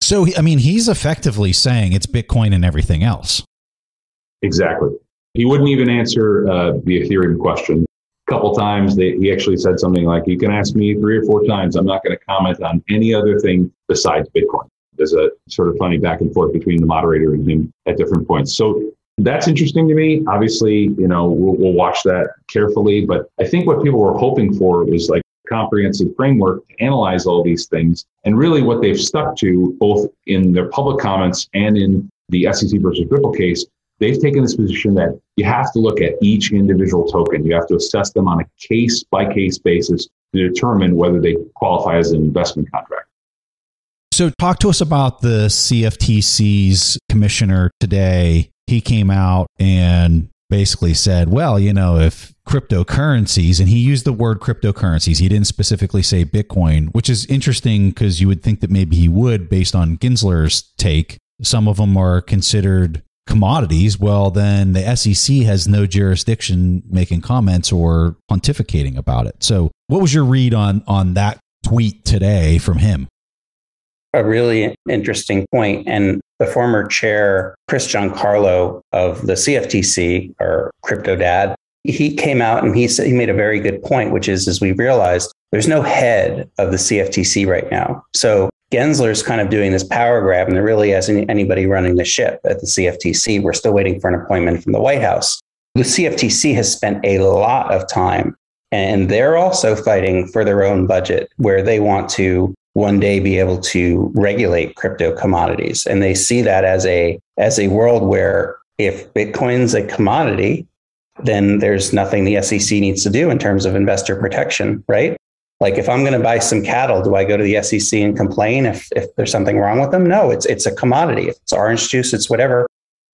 So, I mean, he's effectively saying it's Bitcoin and everything else. Exactly. He wouldn't even answer uh, the Ethereum question. A couple times, they, he actually said something like, "You can ask me three or four times. I'm not going to comment on any other thing besides Bitcoin." There's a sort of funny back and forth between the moderator and him at different points. So that's interesting to me. Obviously, you know, we'll, we'll watch that carefully. But I think what people were hoping for was like comprehensive framework to analyze all these things. And really, what they've stuck to, both in their public comments and in the SEC versus Ripple case, they've taken this position that you have to look at each individual token. You have to assess them on a case by case basis to determine whether they qualify as an investment contract. So, talk to us about the CFTC's commissioner today he came out and basically said, well, you know, if cryptocurrencies, and he used the word cryptocurrencies, he didn't specifically say Bitcoin, which is interesting because you would think that maybe he would based on Gensler's take. Some of them are considered commodities. Well, then the SEC has no jurisdiction making comments or pontificating about it. So, what was your read on on that tweet today from him? A really interesting point. And the former chair, Chris Giancarlo of the CFTC or Crypto Dad, he came out and he said he made a very good point, which is as we realized there's no head of the CFTC right now. So Gensler's kind of doing this power grab, and there really isn't anybody running the ship at the CFTC. We're still waiting for an appointment from the White House. The CFTC has spent a lot of time And they're also fighting for their own budget where they want to one day be able to regulate crypto commodities. And they see that as a as a world where if Bitcoin's a commodity, then there's nothing the SEC needs to do in terms of investor protection, right? Like if I'm going to buy some cattle, do I go to the SEC and complain if, if there's something wrong with them? No, it's it's a commodity. If it's orange juice, it's whatever.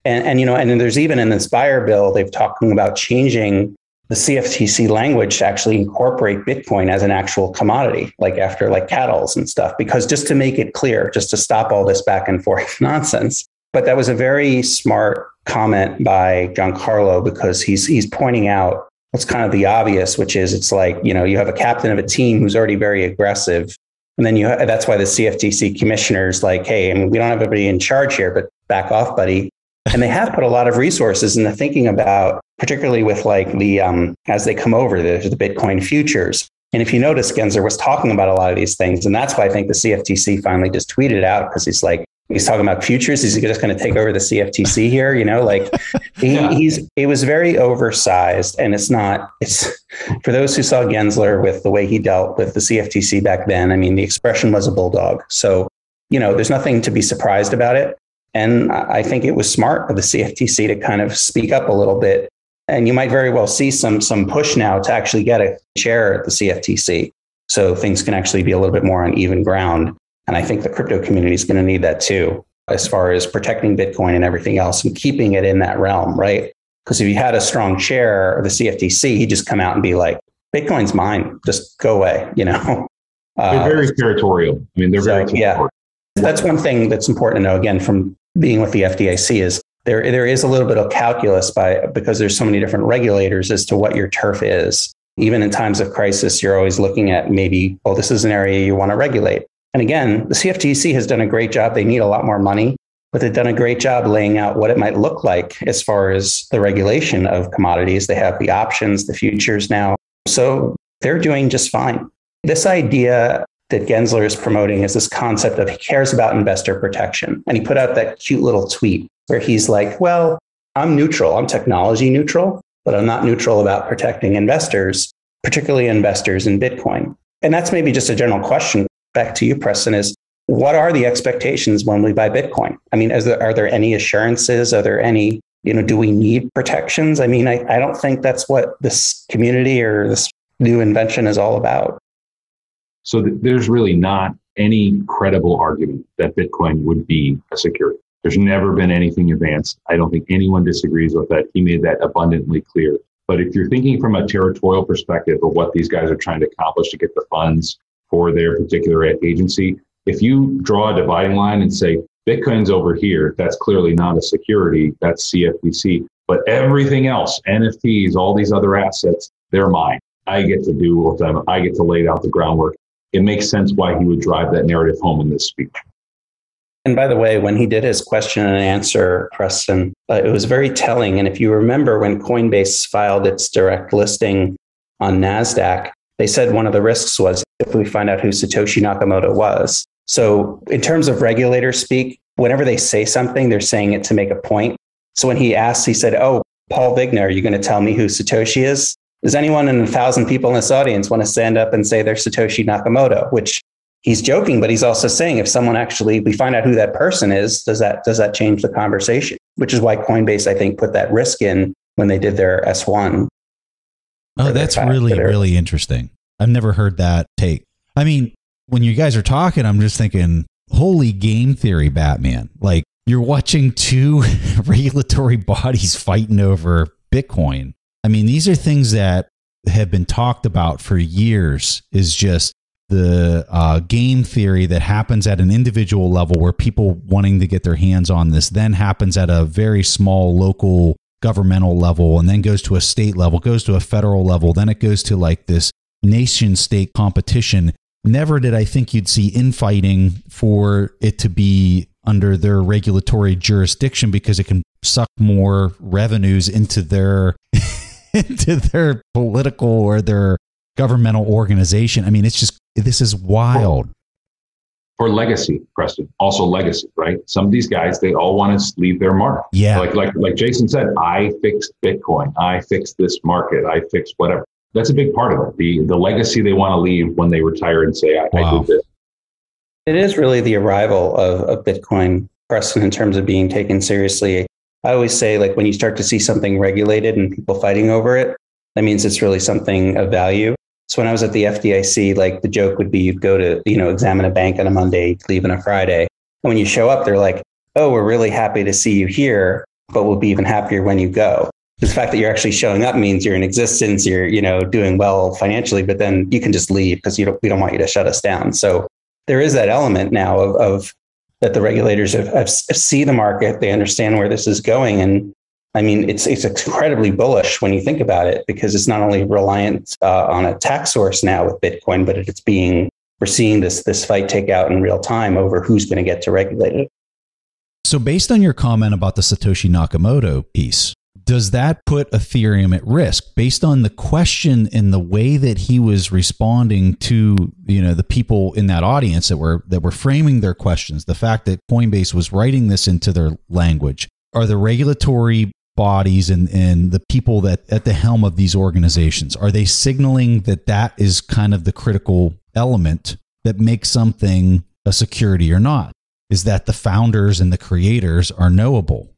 And, and you know, and then there's even in this Beyer bill, they've talking about changing the CFTC language to actually incorporate Bitcoin as an actual commodity, like after like cattle's and stuff, because just to make it clear, just to stop all this back and forth *laughs* nonsense. But that was a very smart comment by Giancarlo because he's he's pointing out what's kind of the obvious, which is it's like, you know, you have a captain of a team who's already very aggressive. And then you, that's why the CFTC commissioners like, hey, I mean, we don't have anybody in charge here, but back off, buddy. And they have put a lot of resources into thinking about, particularly with like the, um, as they come over, the, the Bitcoin futures. And if you notice, Gensler was talking about a lot of these things. And that's why I think the CFTC finally just tweeted out because he's like, he's talking about futures. He's just going to take over the CFTC here. You know, like *laughs* he, yeah. he's it was very oversized, and it's not. It's for those who saw Gensler with the way he dealt with the CFTC back then. I mean, the expression was a bulldog. So you know, there's nothing to be surprised about it. And I think it was smart of the CFTC to kind of speak up a little bit. And you might very well see some some push now to actually get a chair at the CFTC, so things can actually be a little bit more on even ground. And I think the crypto community is going to need that too, as far as protecting Bitcoin and everything else and keeping it in that realm, right? Because if you had a strong chair of the CFTC, he'd just come out and be like, Bitcoin's mine, just go away, *laughs* you know? They're uh, very territorial. I mean, they're so, very Yeah. That's one thing that's important to know, again, from being with the FDIC is there, there is a little bit of calculus by because there's so many different regulators as to what your turf is. Even in times of crisis, you're always looking at maybe, oh, this is an area you want to regulate. And again, the CFTC has done a great job. They need a lot more money, but they've done a great job laying out what it might look like as far as the regulation of commodities. They have the options, the futures now. So they're doing just fine. This idea that Gensler is promoting is this concept of he cares about investor protection. And he put out that cute little tweet where he's like, well, I'm neutral. I'm technology neutral, but I'm not neutral about protecting investors, particularly investors in Bitcoin. And that's maybe just a general question back to you, Preston, is what are the expectations when we buy Bitcoin? I mean, there, are there any assurances? Are there any, you know, do we need protections? I mean, I, I don't think that's what this community or this new invention is all about. So th- there's really not any credible argument that Bitcoin would be a security. There's never been anything advanced. I don't think anyone disagrees with that. He made that abundantly clear. But if you're thinking from a territorial perspective of what these guys are trying to accomplish to get the funds for their particular agency. If you draw a dividing line and say, Bitcoin's over here, that's clearly not a security, that's CFTC. But everything else, NFTs, all these other assets, they're mine. I get to do with them. I get to lay out the groundwork. It makes sense why he would drive that narrative home in this speech. And by the way, when he did his question and answer, Preston, uh, it was very telling. And if you remember when Coinbase filed its direct listing on NASDAQ, they said one of the risks was if we find out who Satoshi Nakamoto was. So, in terms of regulator speak, whenever they say something, they're saying it to make a point. So, when he asked, he said, Oh, Paul Vigna, are you going to tell me who Satoshi is? Does anyone in a thousand people in this audience want to stand up and say they're Satoshi Nakamoto? Which he's joking, but he's also saying if someone actually we find out who that person is, does that does that change the conversation? Which is why Coinbase, I think, put that risk in when they did their S1 Oh, that's really, really interesting. I've never heard that take. I mean, when you guys are talking, I'm just thinking, holy game theory, Batman. Like you're watching two *laughs* regulatory bodies fighting over Bitcoin. I mean, these are things that have been talked about for years, is just the uh, game theory that happens at an individual level where people wanting to get their hands on this then happens at a very small local governmental level and then goes to a state level, goes to a federal level, then it goes to like this nation state competition. Never did I think you'd see infighting for it to be under their regulatory jurisdiction because it can suck more revenues into their *laughs* into their political or their governmental organization. I mean, it's just this is wild for legacy, Preston. Also legacy, right? Some of these guys, they all want to leave their mark. Yeah. Like like like Jason said, I fixed Bitcoin. I fixed this market. I fixed whatever. that's a big part of it. The the legacy they want to leave when they retire and say, I, wow. I did this. It is really the arrival of, of Bitcoin, Preston, in terms of being taken seriously. I always say, like, when you start to see something regulated and people fighting over it, that means it's really something of value. So when I was at the FDIC, like the joke would be you'd go to, you know, examine a bank on a Monday, leave on a Friday. And when you show up, they're like, oh, we're really happy to see you here, but we'll be even happier when you go. The fact that you're actually showing up means you're in existence, you're, you know, doing well financially, but then you can just leave because you don't, we don't want you to shut us down. So there is that element now of, of that the regulators have, have see the market, they understand where this is going, and I mean, it's it's incredibly bullish when you think about it because it's not only reliant uh, on a tax source now with Bitcoin, but it's being we're seeing this this fight take out in real time over who's going to get to regulate it. So, based on your comment about the Satoshi Nakamoto piece, does that put Ethereum at risk based on the question and the way that he was responding to you know the people in that audience that were that were framing their questions the fact that Coinbase was writing this into their language are the regulatory bodies and and the people that at the helm of these organizations are they signaling that that is kind of the critical element that makes something a security or not is that the founders and the creators are knowable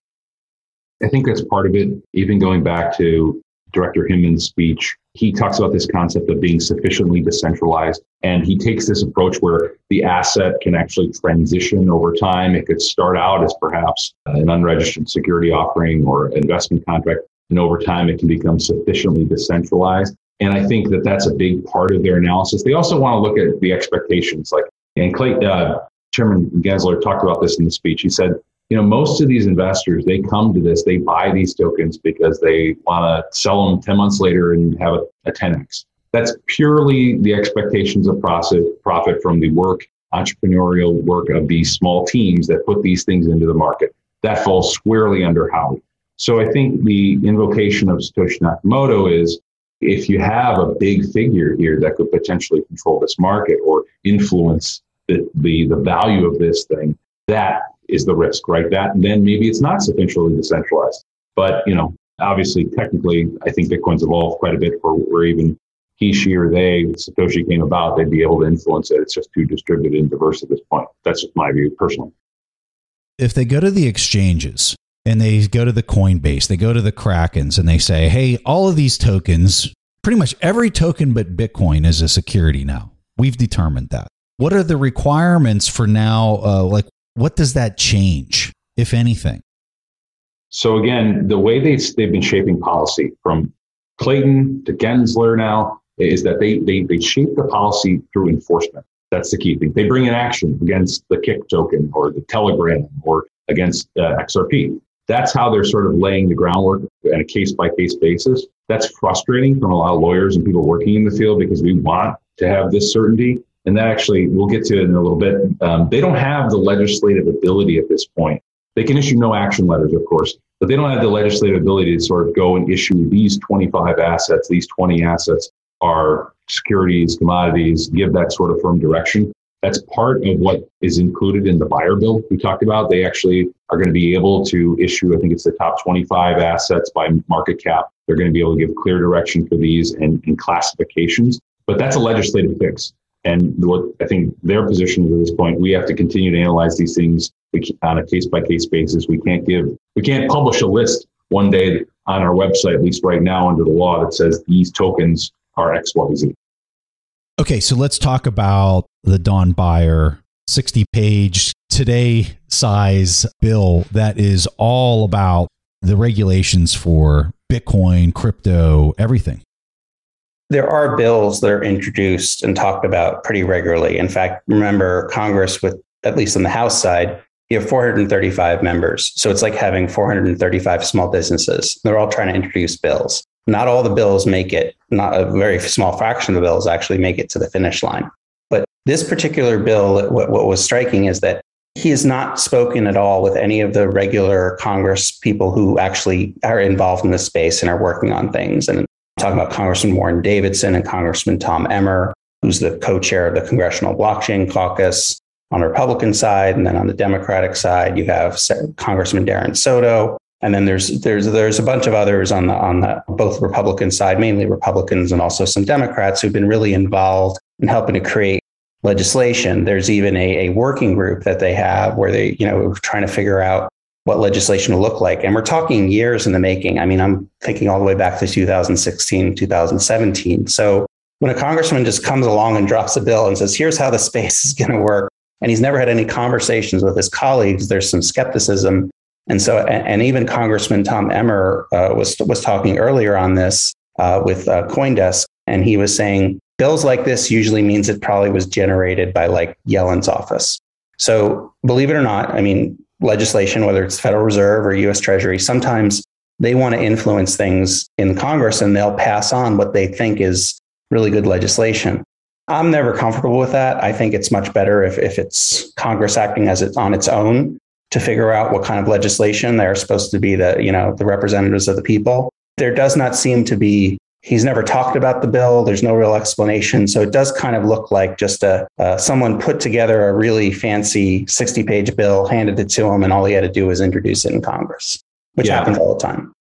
I think that's part of it. Even going back to Director Hinman's speech, he talks about this concept of being sufficiently decentralized. And he takes this approach where the asset can actually transition over time. It could start out as perhaps an unregistered security offering or investment contract. And over time, it can become sufficiently decentralized. And I think that that's a big part of their analysis. They also want to look at the expectations. Like, and Clay, uh, Chairman Gensler talked about this in the speech. He said you know, most of these investors, they come to this, they buy these tokens because they want to sell them 10 months later and have a, a 10x. That's purely the expectations of profit, profit from the work, entrepreneurial work of these small teams that put these things into the market. That falls squarely under Howey. So I think the invocation of Satoshi Nakamoto is if you have a big figure here that could potentially control this market or influence the, the, the value of this thing, that is the risk, right? That then maybe it's not sufficiently decentralized. But you know, obviously, technically, I think Bitcoin's evolved quite a bit for where even he, she, or they, Satoshi came about, they'd be able to influence it. It's just too distributed and diverse at this point. That's just my view personally. If they go to the exchanges and they go to the Coinbase, they go to the Krakens and they say, hey, all of these tokens, pretty much every token but Bitcoin is a security now. We've determined that. What are the requirements for now? Uh, like, what does that change, if anything? So again, the way they, they've been shaping policy from Clayton to Gensler now is that they, they, they shape the policy through enforcement. That's the key thing. They bring an action against the Kik token or the Telegram or against uh, XRP. That's how they're sort of laying the groundwork on a case by case basis. That's frustrating from a lot of lawyers and people working in the field because we want to have this certainty and that actually we'll get to it in a little bit. Um, they don't have the legislative ability at this point. They can issue no action letters, of course, but they don't have the legislative ability to sort of go and issue these 25 assets, these 20 assets are securities, commodities, give that sort of firm direction. That's part of what is included in the Beyer bill we talked about. They actually are going to be able to issue, I think it's the top 25 assets by market cap. They're going to be able to give clear direction for these and, and classifications. But that's a legislative fix. And what I think their position is at this point, we have to continue to analyze these things on a case by case basis. We can't give, we can't publish a list one day on our website, at least right now under the law, that says these tokens are X, Y, Z. Okay, so let's talk about the Don Beyer 60 page today size bill that is all about the regulations for Bitcoin, crypto, everything there are bills that are introduced and talked about pretty regularly. In fact, remember Congress with at least on the House side, you have 435 members. So it's like having 435 small businesses. They're all trying to introduce bills. Not all the bills make it, not a very small fraction of the bills actually make it to the finish line. But this particular bill, what, what was striking is that he has not spoken at all with any of the regular Congress people who actually are involved in this space and are working on things. And talking about Congressman Warren Davidson and Congressman Tom Emmer, who's the co-chair of the Congressional Blockchain Caucus on the Republican side. And then on the Democratic side, you have Congressman Darren Soto, And then there's there's there's a bunch of others on the on the both Republican side, mainly Republicans and also some Democrats who've been really involved in helping to create legislation. There's even a, a working group that they have where they, you know, trying to figure out what legislation will look like. And we're talking years in the making. I mean, I'm thinking all the way back to 2016, 2017. So when a congressman just comes along and drops a bill and says, here's how the space is going to work, and he's never had any conversations with his colleagues, there's some skepticism. And so, and, even Congressman Tom Emmer uh, was, was talking earlier on this uh, with uh, Coindesk, and he was saying bills like this usually means it probably was generated by like Yellen's office. So believe it or not, I mean, legislation, whether it's Federal Reserve or US Treasury, sometimes they want to influence things in Congress and they'll pass on what they think is really good legislation. I'm never comfortable with that. I think it's much better if, if it's Congress acting as it on its own to figure out what kind of legislation they're supposed to be the, you know, the representatives of the people. There does not seem to be He's never talked about the bill. There's no real explanation. So it does kind of look like just a uh, someone put together a really fancy 60 page bill, handed it to him, and all he had to do was introduce it in Congress, which yeah. happens all the time.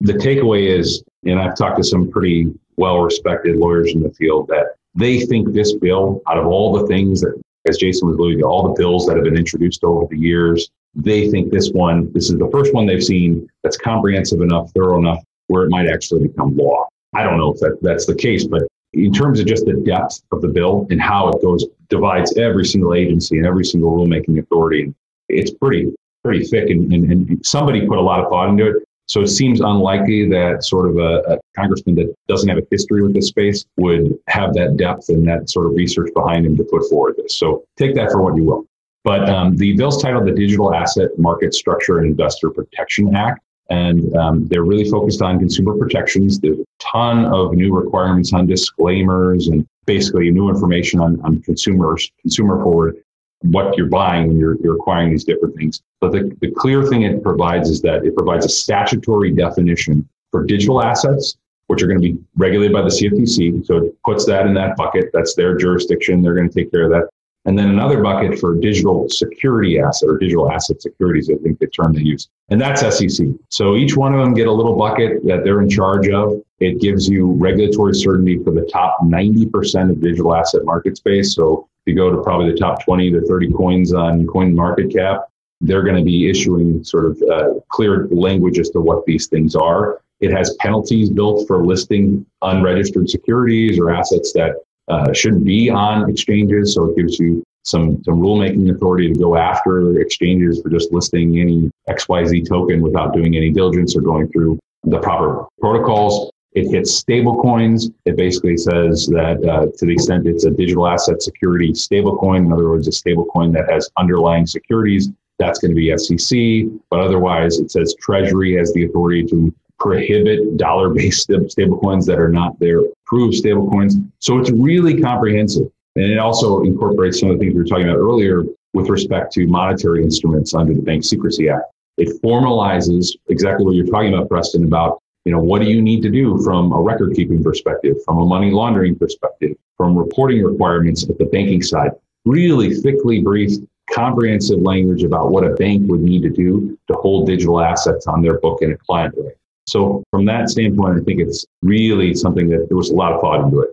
The takeaway is, and I've talked to some pretty well respected lawyers in the field, that they think this bill, out of all the things that, as Jason was alluding to, all the bills that have been introduced over the years, they think this one, this is the first one they've seen that's comprehensive enough, thorough enough where it might actually become law. I don't know if that, that's the case, but in terms of just the depth of the bill and how it goes, divides every single agency and every single rulemaking authority, it's pretty pretty thick. And, and, and somebody put a lot of thought into it. So it seems unlikely that sort of a, a, congressman that doesn't have a history with this space would have that depth and that sort of research behind him to put forward this. So take that for what you will. But um, the bill's titled the Digital Asset Market Structure and Investor Protection Act. And um, they're really focused on consumer protections. There's a ton of new requirements on disclaimers and basically new information on, on consumers, consumer forward, what you're buying when you're, you're acquiring these different things. But the, the clear thing it provides is that it provides a statutory definition for digital assets, which are going to be regulated by the CFTC. So it puts that in that bucket. That's their jurisdiction. They're going to take care of that. And then another bucket for digital security asset or digital asset securities, I think the term they use. And that's SEC. So each one of them get a little bucket that they're in charge of. It gives you regulatory certainty for the top 90% of digital asset market space. So if you go to probably the top 20 to 30 coins on coin market cap, they're going to be issuing sort of uh, clear language as to what these things are. It has penalties built for listing unregistered securities or assets that uh, shouldn't be on exchanges. So it gives you some, some rulemaking authority to go after exchanges for just listing any XYZ token without doing any diligence or going through the proper protocols. It hits stable coins. It basically says that uh, to the extent it's a digital asset security stablecoin, in other words, a stablecoin that has underlying securities, that's going to be SEC. But otherwise, it says Treasury has the authority to prohibit dollar-based *laughs* stablecoins that are not their approved stablecoins. So it's really comprehensive. And it also incorporates some of the things we were talking about earlier with respect to monetary instruments under the Bank Secrecy Act. It formalizes exactly what you're talking about, Preston, about you know what do you need to do from a record keeping perspective, from a money laundering perspective, from reporting requirements at the banking side. Really thickly briefed, comprehensive language about what a bank would need to do to hold digital assets on their book in a client way. So from that standpoint, I think it's really something that there was a lot of thought into it.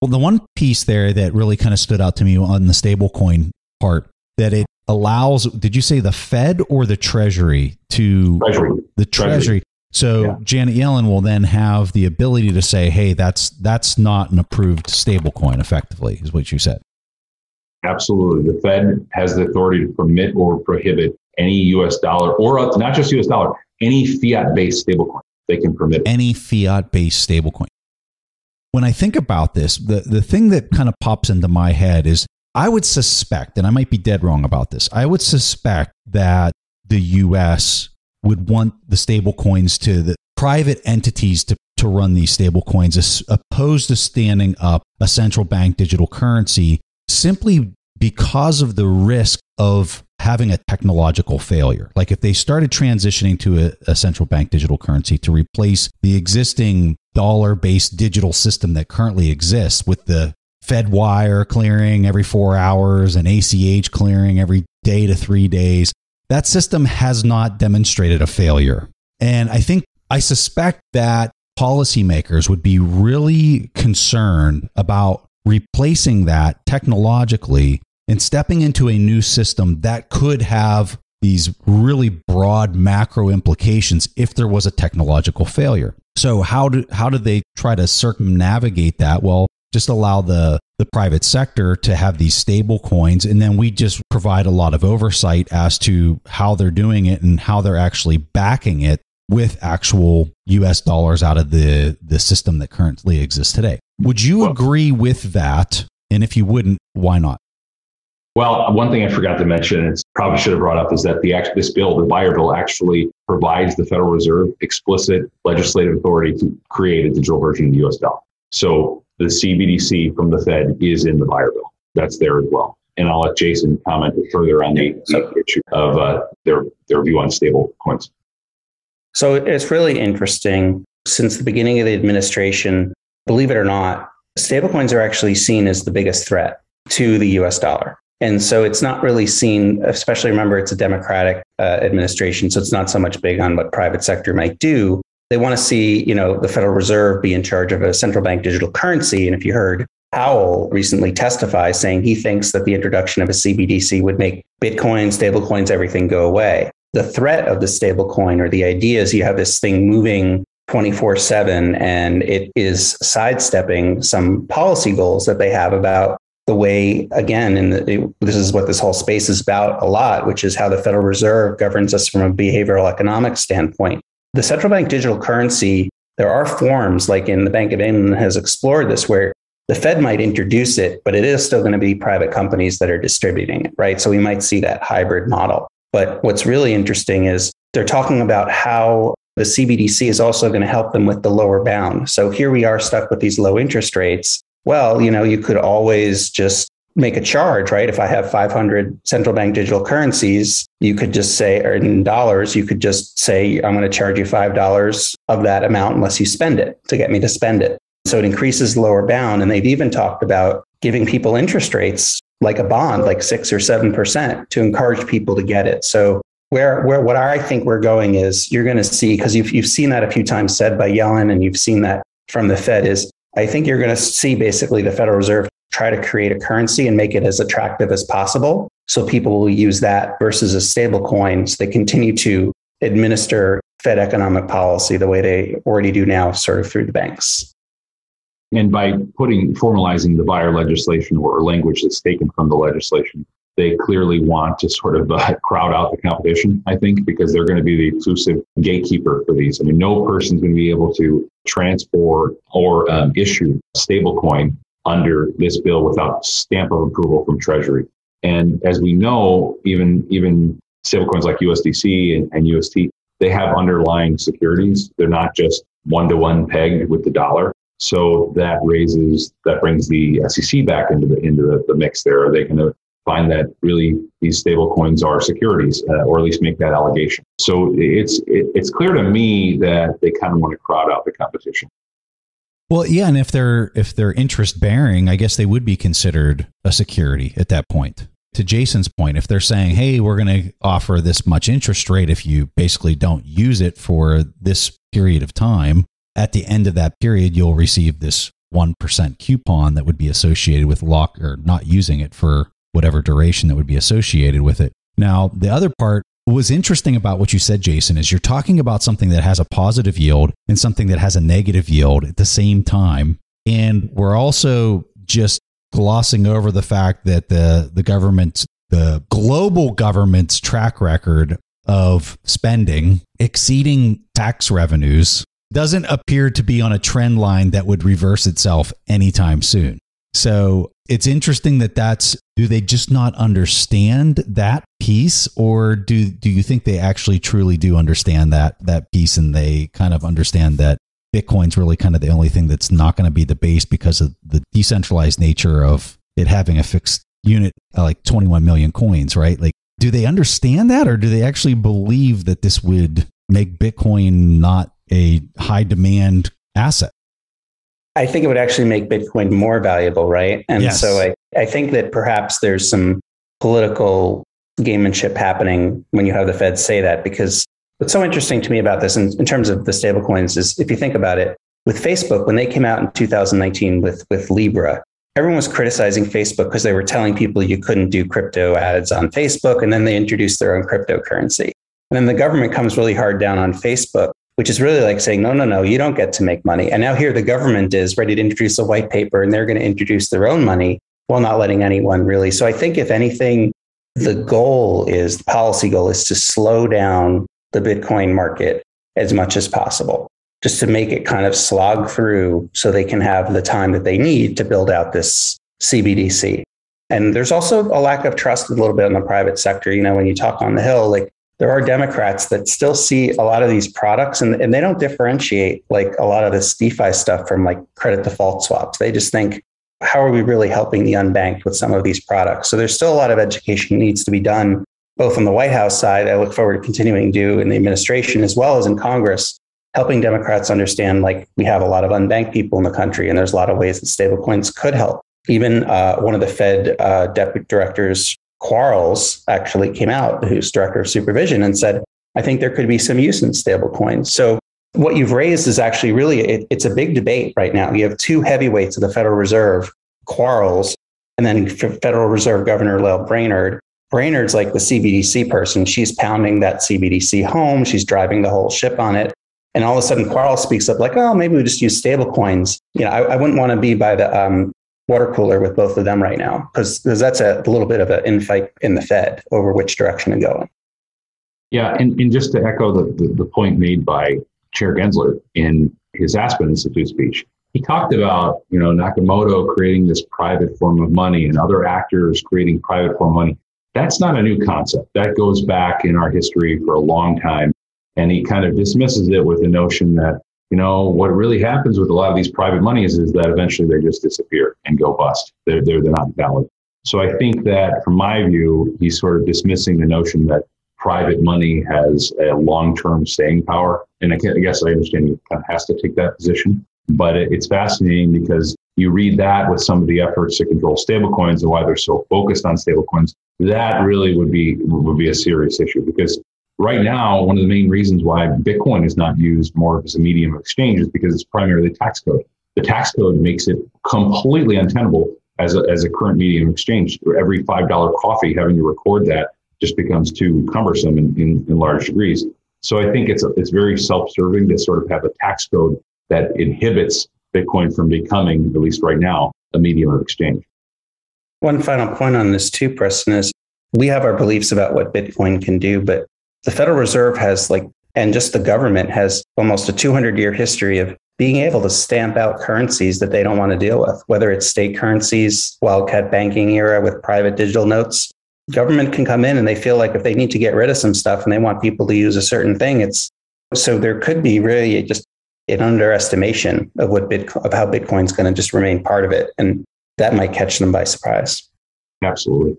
Well, the one piece there that really kind of stood out to me on the stablecoin part that it allows, did you say the Fed or the Treasury to Treasury. the Treasury? Treasury. So yeah. Janet Yellen will then have the ability to say, "Hey, that's that's not an approved stablecoin." Effectively, is what you said. Absolutely, the Fed has the authority to permit or prohibit any U.S. dollar or uh, not just U.S. dollar, any fiat based stablecoin. They can permit any fiat based stablecoin. When I think about this, the, the thing that kind of pops into my head is I would suspect, and I might be dead wrong about this, I would suspect that the US would want the stablecoins to the private entities to, to run these stablecoins as opposed to standing up a central bank digital currency simply because of the risk of having a technological failure. Like if they started transitioning to a, a central bank digital currency to replace the existing dollar based digital system that currently exists with the Fed wire clearing every four hours and ACH clearing every day to three days. that system has not demonstrated a failure. And I think, I suspect that policymakers would be really concerned about replacing that technologically and stepping into a new system that could have these really broad macro implications if there was a technological failure. So how do how do they try to circumnavigate that? Well, just allow the the private sector to have these stable coins and then we just provide a lot of oversight as to how they're doing it and how they're actually backing it with actual US dollars out of the the system that currently exists today. Would you well, agree with that? And if you wouldn't, why not? Well, one thing I forgot to mention, and probably should have brought up, is that the this bill, the Beyer bill, actually provides the Federal Reserve explicit legislative authority to create a digital version of the U.S. dollar. So the CBDC from the Fed is in the Beyer bill. That's there as well. And I'll let Jason comment further on the, issue of uh, their their view on stable coins. So it's really interesting. Since the beginning of the administration, believe it or not, stablecoins are actually seen as the biggest threat to the US dollar. And so it's not really seen, especially remember it's a Democratic uh, administration, so it's not so much big on what private sector might do. They want to see, you know, the Federal Reserve be in charge of a central bank digital currency. And if you heard Powell recently testify saying he thinks that the introduction of a CBDC would make Bitcoin, stablecoins, everything go away. The threat of the stablecoin or the idea is you have this thing moving 24 7 and it is sidestepping some policy goals that they have about the way, again, and this is what this whole space is about a lot, which is how the Federal Reserve governs us from a behavioral economic standpoint. The central bank digital currency, there are forms like in the Bank of England has explored this where the Fed might introduce it, but it is still going to be private companies that are distributing it, right? So we might see that hybrid model. But what's really interesting is they're talking about how the CBDC is also going to help them with the lower bound. So here we are stuck with these low interest rates well, you know, you could always just make a charge, right? If I have 500 central bank digital currencies, you could just say, or in dollars, you could just say, I'm going to charge you $5 of that amount unless you spend it to get me to spend it. So it increases the lower bound. And they've even talked about giving people interest rates like a bond, like six or seven percent to encourage people to get it. So where, where what I think we're going is you're going to see, because you've, you've seen that a few times said by Yellen and you've seen that from the Fed is I think you're going to see basically the Federal Reserve try to create a currency and make it as attractive as possible. So people will use that versus a stable coin. So they continue to administer Fed economic policy the way they already do now, sort of through the banks. And by putting formalizing the Beyer legislation or language that's taken from the legislation, they clearly want to sort of *laughs* uh, crowd out the competition, I think, because they're going to be the exclusive gatekeeper for these. I mean, no person's going to be able to transport or um, issue stablecoin under this bill without stamp of approval from Treasury. And as we know, even even stablecoins like USDC and, and UST, they have underlying securities. They're not just one to one pegged with the dollar. So that raises that brings the SEC back into the into the, the mix. There, are they going to find that really these stable coins are securities, uh, or at least make that allegation. So it's it, it's clear to me that they kind of want to crowd out the competition. Well, yeah, and if they're if they're interest bearing, I guess they would be considered a security at that point. To Jason's point, if they're saying, "Hey, we're going to offer this much interest rate if you basically don't use it for this period of time," at the end of that period, you'll receive this 1% coupon that would be associated with lock or not using it for whatever duration that would be associated with it. Now, the other part was interesting about what you said, Jason, is you're talking about something that has a positive yield and something that has a negative yield at the same time. And we're also just glossing over the fact that the, the government, the global government's track record of spending exceeding tax revenues doesn't appear to be on a trend line that would reverse itself anytime soon. So it's interesting that that's do they just not understand that piece? Or do do you think they actually truly do understand that that piece and they kind of understand that bitcoin's really kind of the only thing that's not going to be the base because of the decentralized nature of it having a fixed unit uh, like 21 million coins right? Like do they understand that? Or do they actually believe that this would make bitcoin not a high demand asset I think it would actually make Bitcoin more valuable, right? And yes. so I, I think that perhaps there's some political gamemanship happening when you have the Fed say that. Because what's so interesting to me about this in, in terms of the stablecoins is if you think about it, with Facebook, when they came out in 2019 with, with Libra, everyone was criticizing Facebook because they were telling people you couldn't do crypto ads on Facebook. And then they introduced their own cryptocurrency. And then the government comes really hard down on Facebook, which is really like saying, no, no, no, you don't get to make money. And now here the government is ready to introduce a white paper and they're going to introduce their own money while not letting anyone really. So I think if anything, the goal is the policy goal is to slow down the Bitcoin market as much as possible, just to make it kind of slog through so they can have the time that they need to build out this CBDC. And there's also a lack of trust a little bit in the private sector. You know, when you talk on the Hill, like there are Democrats that still see a lot of these products and, and they don't differentiate like a lot of this DeFi stuff from like credit default swaps. They just think, how are we really helping the unbanked with some of these products? So there's still a lot of education needs to be done, both on the White House side, I look forward to continuing to do in the administration, as well as in Congress, helping Democrats understand like we have a lot of unbanked people in the country, and there's a lot of ways that stablecoins could help. Even uh, one of the Fed uh, deputy directors, Quarles, actually came out, who's director of supervision, and said, I think there could be some use in stablecoins. So what you've raised is actually really it, it's a big debate right now. You have two heavyweights of the Federal Reserve, Quarles, and then Federal Reserve Governor Lael Brainerd. Brainerd's like the CBDC person. She's pounding that CBDC home. She's driving the whole ship on it. And all of a sudden, Quarles speaks up like, "Oh, maybe we just use stable coins." You know, I, I wouldn't want to be by the um, water cooler with both of them right now because that's a, little bit of an infight in the Fed over which direction to go. Yeah, and, and just to echo the, the, the point made by Chair Gensler in his Aspen Institute speech. He talked about, you know, Nakamoto creating this private form of money and other actors creating private form of money. That's not a new concept. That goes back in our history for a long time. And he kind of dismisses it with the notion that, you know, what really happens with a lot of these private monies is that eventually they just disappear and go bust. They're, they're, they're not valid. So I think that from my view, he's sort of dismissing the notion that private money has a long-term staying power. And I, guess I understand he kind of has to take that position, but it's fascinating because you read that with some of the efforts to control stablecoins and why they're so focused on stablecoins. That really would be would be a serious issue because right now one of the main reasons why Bitcoin is not used more as a medium of exchange is because it's primarily tax code. The tax code makes it completely untenable as a, as a current medium of exchange. Every five dollar coffee, having to record that just becomes too cumbersome in, in, in large degrees. So I think it's a, it's very self-serving to sort of have a tax code that inhibits Bitcoin from becoming, at least right now, a medium of exchange. One final point on this too, Preston, is we have our beliefs about what Bitcoin can do, but the Federal Reserve has like, and just the government has almost a 200 year history of being able to stamp out currencies that they don't want to deal with, whether it's state currencies, wildcat banking era with private digital notes, government can come in and they feel like if they need to get rid of some stuff and they want people to use a certain thing, it's so there could be really just an underestimation of what Bitcoin, of how Bitcoin's going to just remain part of it, and that might catch them by surprise. Absolutely.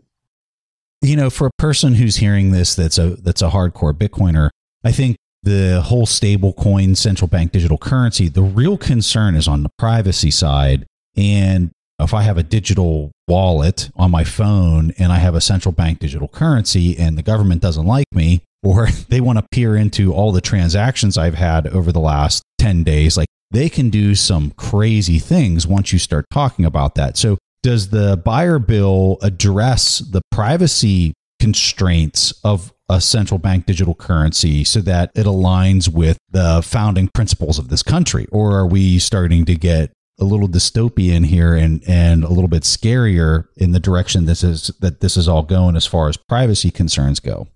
You know, for a person who's hearing this, that's a that's a hardcore Bitcoiner. I think the whole stable coin central bank digital currency, the real concern is on the privacy side. And if I have a digital wallet on my phone and I have a central bank digital currency and the government doesn't like me, or *laughs* they want to peer into all the transactions I've had over the last 10 days, like they can do some crazy things once you start talking about that. So, does the Beyer bill address the privacy constraints of a central bank digital currency so that it aligns with the founding principles of this country? Or are we starting to get a little dystopian here and and a little bit scarier in the direction this is that this is all going as far as privacy concerns go.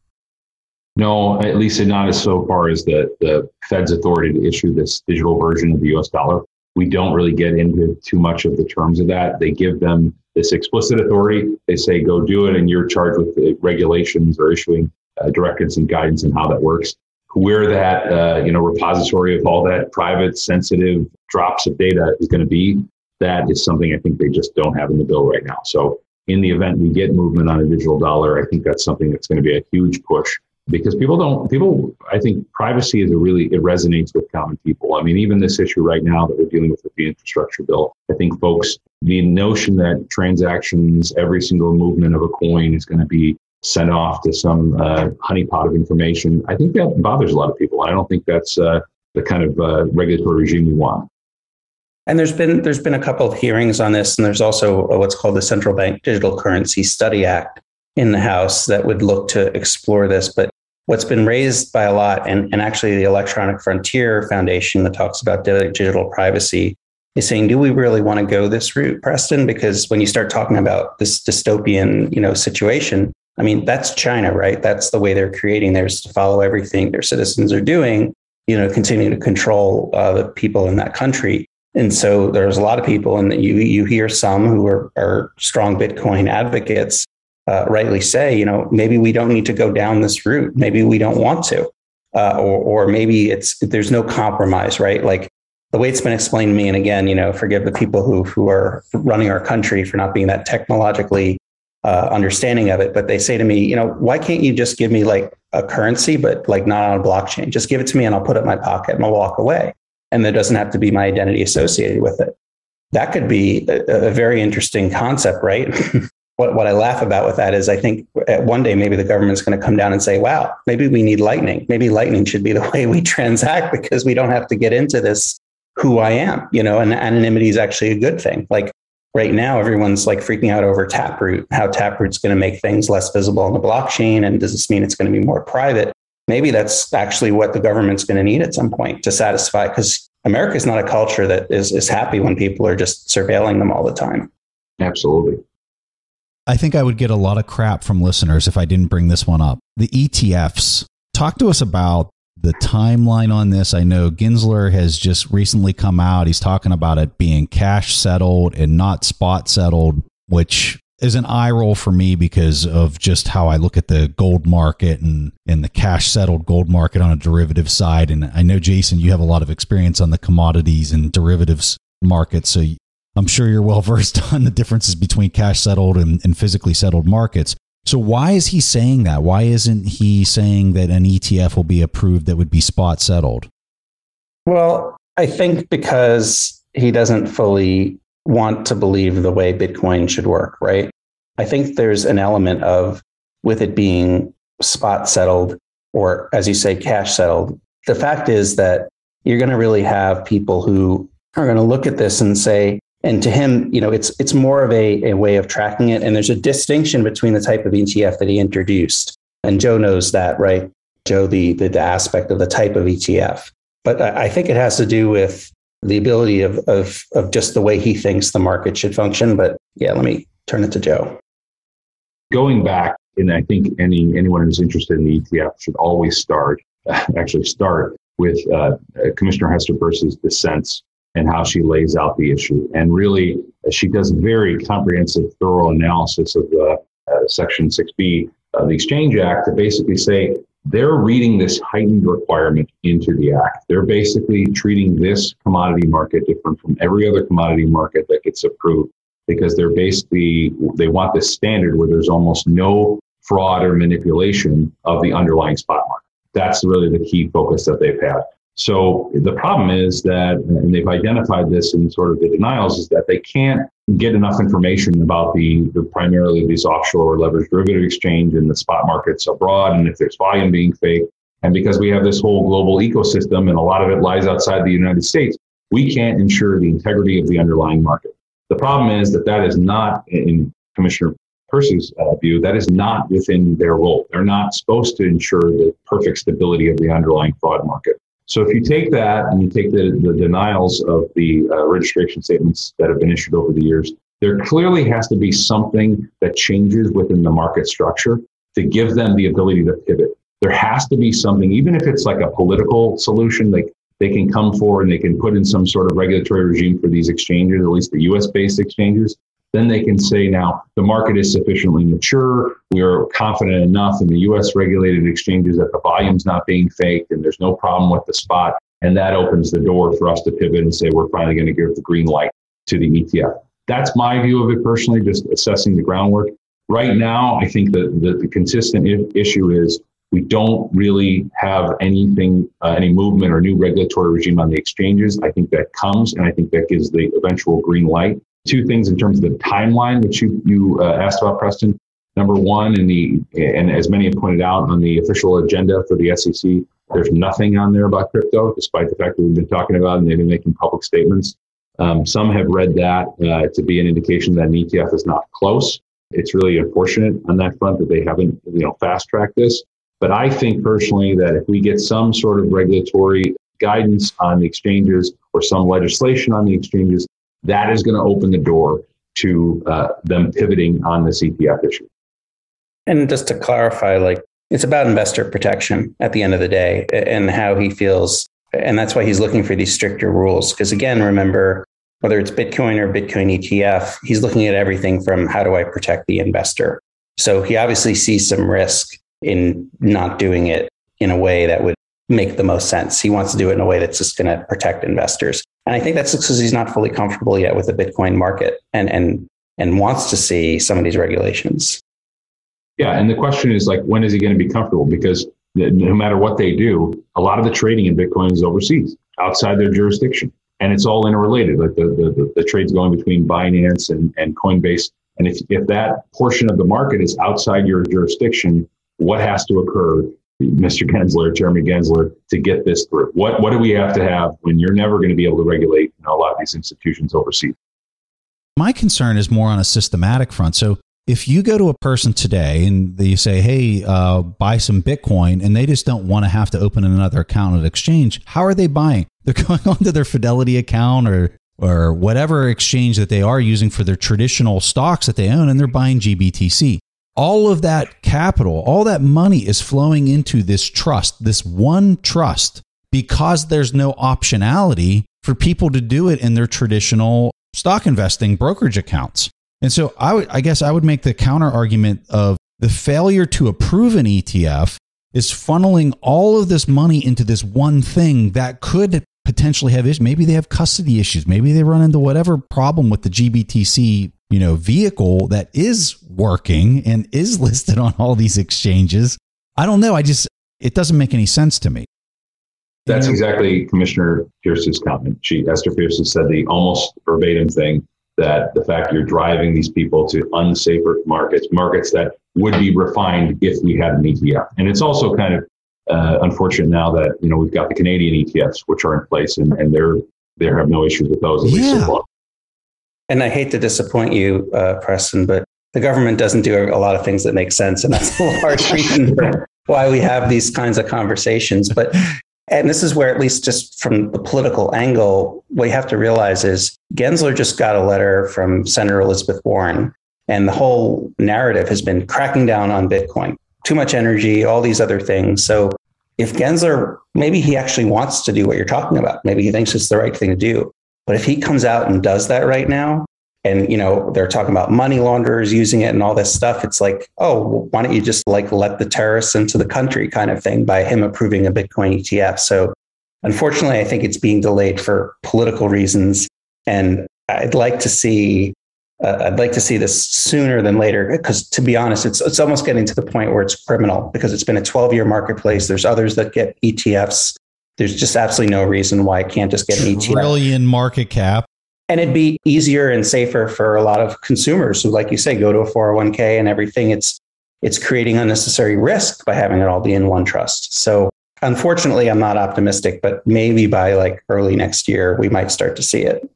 No, at least not as so far as the the Fed's authority to issue this digital version of the U.S. dollar. We don't really get into too much of the terms of that. They give them this explicit authority. They say go do it, and you're charged with the regulations or issuing uh, directives and guidance and how that works where that uh, you know repository of all that private sensitive drops of data is going to be that is something i think they just don't have in the bill right now so in the event we get movement on a digital dollar i think that's something that's going to be a huge push because people don't people i think privacy is a really it resonates with common people i mean even this issue right now that we're dealing with with the infrastructure bill i think folks the notion that transactions every single movement of a coin is going to be sent off to some uh, honeypot of information. I think that bothers a lot of people. I don't think that's uh, the kind of uh, regulatory regime you want. And there's been there's been a couple of hearings on this, and there's also what's called the Central Bank Digital Currency Study Act in the House that would look to explore this. But what's been raised by a lot, and, and actually the Electronic Frontier Foundation that talks about digital privacy is saying, do we really want to go this route, Preston? Because when you start talking about this dystopian, you know, situation, I mean, that's China, right? That's the way they're creating theirs to follow everything their citizens are doing, you know, continue to control uh, the people in that country. And so there's a lot of people, and you you hear some who are, are strong Bitcoin advocates uh, rightly say, you know, maybe we don't need to go down this route. Maybe we don't want to, uh, or or maybe it's there's no compromise, right? Like the way it's been explained to me, and again, you know, forgive the people who who are running our country for not being that technologically uh, understanding of it, but they say to me, you know, why can't you just give me like a currency, but like not on a blockchain? Just give it to me, and I'll put it in my pocket and I'll walk away, and there doesn't have to be my identity associated with it. That could be a, a very interesting concept, right? *laughs* what, what I laugh about with that is I think one day maybe the government's going to come down and say, wow, maybe we need lightning. Maybe lightning should be the *laughs* way we transact because we don't have to get into this who I am, you know, and anonymity is actually a good thing. Like right now, everyone's like freaking out over Taproot, how Taproot's going to make things less visible on the blockchain. And does this mean it's going to be more private? Maybe that's actually what the government's going to need at some point to satisfy, because America is not a culture that is, is happy when people are just surveilling them all the time. Absolutely. I think I would get a lot of crap from listeners if I didn't bring this one up. The ETFs. Talk to us about the timeline on this. I know Gensler has just recently come out. He's talking about it being cash settled and not spot settled, which is an eye roll for me because of just how I look at the gold market and, and the cash settled gold market on a derivative side. And I know, Jason, you have a lot of experience on the commodities and derivatives market. So I'm sure you're well *laughs* versed on the differences between cash settled and, and physically settled markets. So why is he saying that? Why isn't he saying that an ETF will be approved that would be spot settled? Well, I think because he doesn't fully want to believe the way Bitcoin should work, right? I think there's an element of with it being spot settled or as you say cash settled. The fact is that you're going to really have people who are going to look at this and say, and to him, you know, it's it's more of a, a way of tracking it. And there's a distinction between the type of ETF that he introduced. And Joe knows that, right? Joe, the, the, the aspect of the type of ETF. But I, I think it has to do with the ability of, of, of just the way he thinks the market should function. But yeah, let me turn it to Joe. Going back, and I think any anyone who's interested in the ETF should always start, *laughs* actually start with uh, Commissioner Hester Peirce's dissents and how she lays out the issue. And really, she does very comprehensive, thorough analysis of uh, uh, Section 6B of the Exchange Act to basically say they're reading this heightened requirement into the act. They're basically treating this commodity market different from every other commodity market that gets approved because they're basically, they want this standard where there's almost no fraud or manipulation of the underlying spot market. That's really the key focus that they've had. So the problem is that, and they've identified this in sort of the denials, is that they can't get enough information about the, the primarily these offshore leveraged derivative exchange and the spot markets abroad, and if there's volume being faked. And because we have this whole global ecosystem and a lot of it lies outside the United States, we can't ensure the integrity of the underlying market. The problem is that that is not, in Commissioner Peirce's uh, view, that is not within their role. They're not supposed to ensure the perfect stability of the underlying fraud market. So if you take that and you take the, the denials of the uh, registration statements that have been issued over the years, there clearly has to be something that changes within the market structure to give them the ability to pivot. There has to be something, even if it's like a political solution, like they can come forward and they can put in some sort of regulatory regime for these exchanges, at least the US based exchanges. Then they can say now the market is sufficiently mature. We are confident enough in the US regulated exchanges that the volume's not being faked and there's no problem with the spot. And that opens the door for us to pivot and say we're finally going to give the green light to the ETF. That's my view of it personally, just assessing the groundwork. Right now, I think that the, the consistent I- issue is we don't really have anything, uh, any movement or new regulatory regime on the exchanges. I think that comes, and I think that gives the eventual green light two things in terms of the timeline, which you, you uh, asked about, Preston. Number one, in the and as many have pointed out on the official agenda for the SEC, there's nothing on there about crypto, despite the fact that we've been talking about and they've been making public statements. Um, some have read that uh, to be an indication that an ETF is not close. It's really unfortunate on that front that they haven't, you know, fast tracked this. But I think personally that if we get some sort of regulatory guidance on the exchanges or some legislation on the exchanges, that is going to open the door to uh, them pivoting on the ETF issue. And just to clarify, like it's about investor protection at the end of the day and how he feels. And that's why he's looking for these stricter rules. Because again, remember, whether it's Bitcoin or Bitcoin ETF, he's looking at everything from how do I protect the investor? So he obviously sees some risk in not doing it in a way that would make the most sense. He wants to do it in a way that's just going to protect investors. And I think that's because he's not fully comfortable yet with the Bitcoin market and, and, and wants to see some of these regulations. Yeah. And the question is like, when is he going to be comfortable? Because no matter what they do, a lot of the trading in Bitcoin is overseas, outside their jurisdiction. And it's all interrelated. Like the, the, the trades going between Binance and, and Coinbase. And if, if that portion of the market is outside your jurisdiction, what has to occur, Mr. Gensler, Chairman Gensler, to get this through? What, what do we have to have when you're never going to be able to regulate you know, a lot of these institutions overseas? My concern is more on a systematic front. So if you go to a person today and you say, hey, uh, buy some Bitcoin, and they just don't want to have to open another account at exchange, how are they buying? *laughs* They're going onto their Fidelity account or or whatever exchange that they are using for their traditional stocks that they own, and they're buying GBTC. All of that capital, all that money is flowing into this trust, this one trust, because there's no optionality for people to do it in their traditional stock investing brokerage accounts. And so I, would, I guess I would make the counter argument of the failure to approve an ETF is funneling all of this money into this one thing that could potentially have issues. Maybe they have custody issues. Maybe they run into whatever problem with the GBTC, you know, vehicle that is working and is *laughs* listed on all these exchanges. I don't know. I just it doesn't make any sense to me. That's exactly Commissioner Peirce's comment. She Esther Peirce said the almost verbatim thing that the fact you're driving these people to unsafer markets, markets that would be refined if we had an ETF. And it's also kind of uh, unfortunate now that you know we've got the Canadian ETFs, which are in place, and, and they're they have no issues with those at yeah. least so far. And I hate to disappoint you, uh, Preston, but the government doesn't do a lot of things that make sense, and that's a large *laughs* reason for why we have these kinds of conversations. But and this is where, at least just from the political angle, what you have to realize is Gensler just got a letter from Senator Elizabeth Warren, and the whole narrative has been cracking down on Bitcoin. Too much energy, all these other things. So if Gensler, maybe he actually wants to do what you're talking about. Maybe he thinks it's the right thing to do. But if he comes out and does that right now, and you know they're talking about money launderers using it and all this stuff it's like oh why don't you just like let the terrorists into the country kind of thing by him approving a bitcoin etf so unfortunately i think it's being delayed for political reasons and i'd like to see uh, I'd like to see this sooner than later because, to be honest, it's it's almost getting to the point where it's criminal because it's been a 12 year marketplace. There's others that get ETFs. There's just absolutely no reason why I can't just get an ETF. Trillion market cap. And it'd be easier and safer for a lot of consumers who, like you say, go to a 401k and everything. It's it's creating unnecessary risk by having it all be in one trust. So unfortunately, I'm not optimistic, but maybe by like early next year, we might start to see it.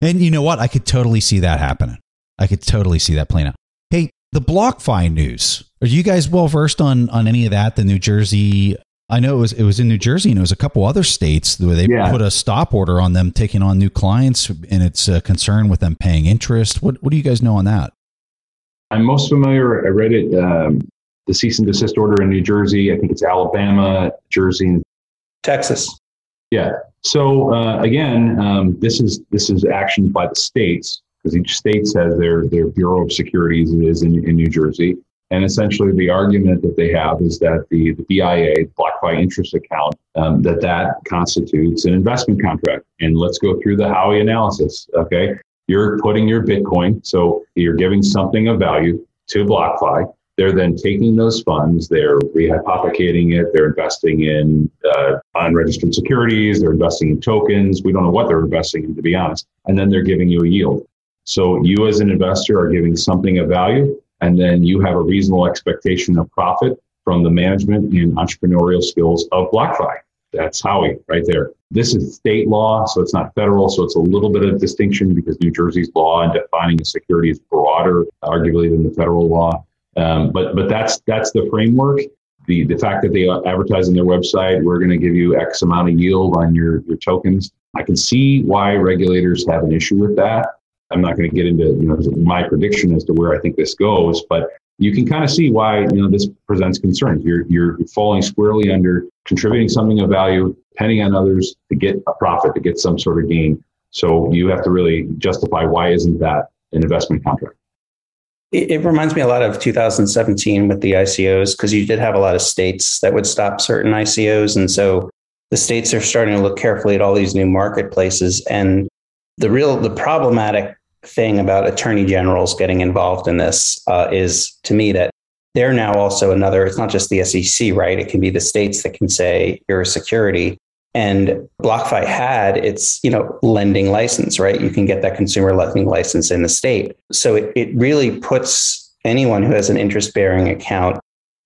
And you know what? I could totally see that happening. I could totally see that playing out. Hey, the BlockFi news. Are you guys well versed on on any of that? The New Jersey I know it was it was in New Jersey and it was a couple other states where they yeah. put a stop order on them taking on new clients, and it's a concern with them paying interest. What what do you guys know on that? I'm most familiar. I read it. Um, the cease and desist order in New Jersey. I think it's Alabama, Jersey, and Texas. Yeah. So uh, again, um, this is this is actions by the states because each state has their their Bureau of Securities is in, in New Jersey. And essentially, the argument that they have is that the, the BIA, BlockFi interest account, um, that that constitutes an investment contract. And let's go through the Howey analysis. Okay, you're putting your Bitcoin, so you're giving something of value to BlockFi. They're then taking those funds, they're rehypothecating it, they're investing in uh, unregistered securities, they're investing in tokens. We don't know what they're investing in, to be honest. And then they're giving you a yield. So you, as an investor, are giving something of value and then you have a reasonable expectation of profit from the management and entrepreneurial skills of BlockFi. That's Howey right there. This is state law, so it's not federal. So it's a little bit of distinction because New Jersey's law and defining a security is broader, arguably, than the federal law. Um, but but that's that's the framework. The the fact that they advertise on their website, we're going to give you X amount of yield on your your tokens. I can see why regulators have an issue with that. I'm not going to get into you know my prediction as to where I think this goes, but you can kind of see why you know this presents concerns. You're you're falling squarely under contributing something of value, depending on others to get a profit, to get some sort of gain. So you have to really justify why isn't that an investment contract? It, it reminds me a lot of 2017 with the ICOs because you did have a lot of states that would stop certain ICOs, and so the states are starting to look carefully at all these new marketplaces. And the real the problematic thing about attorney generals getting involved in this uh, is to me that they're now also another, it's not just the SEC, right? It can be the states that can say you're a security. And BlockFi had its, you know, lending license, right? You can get that consumer lending license in the state. So it, it really puts anyone who has an interest bearing account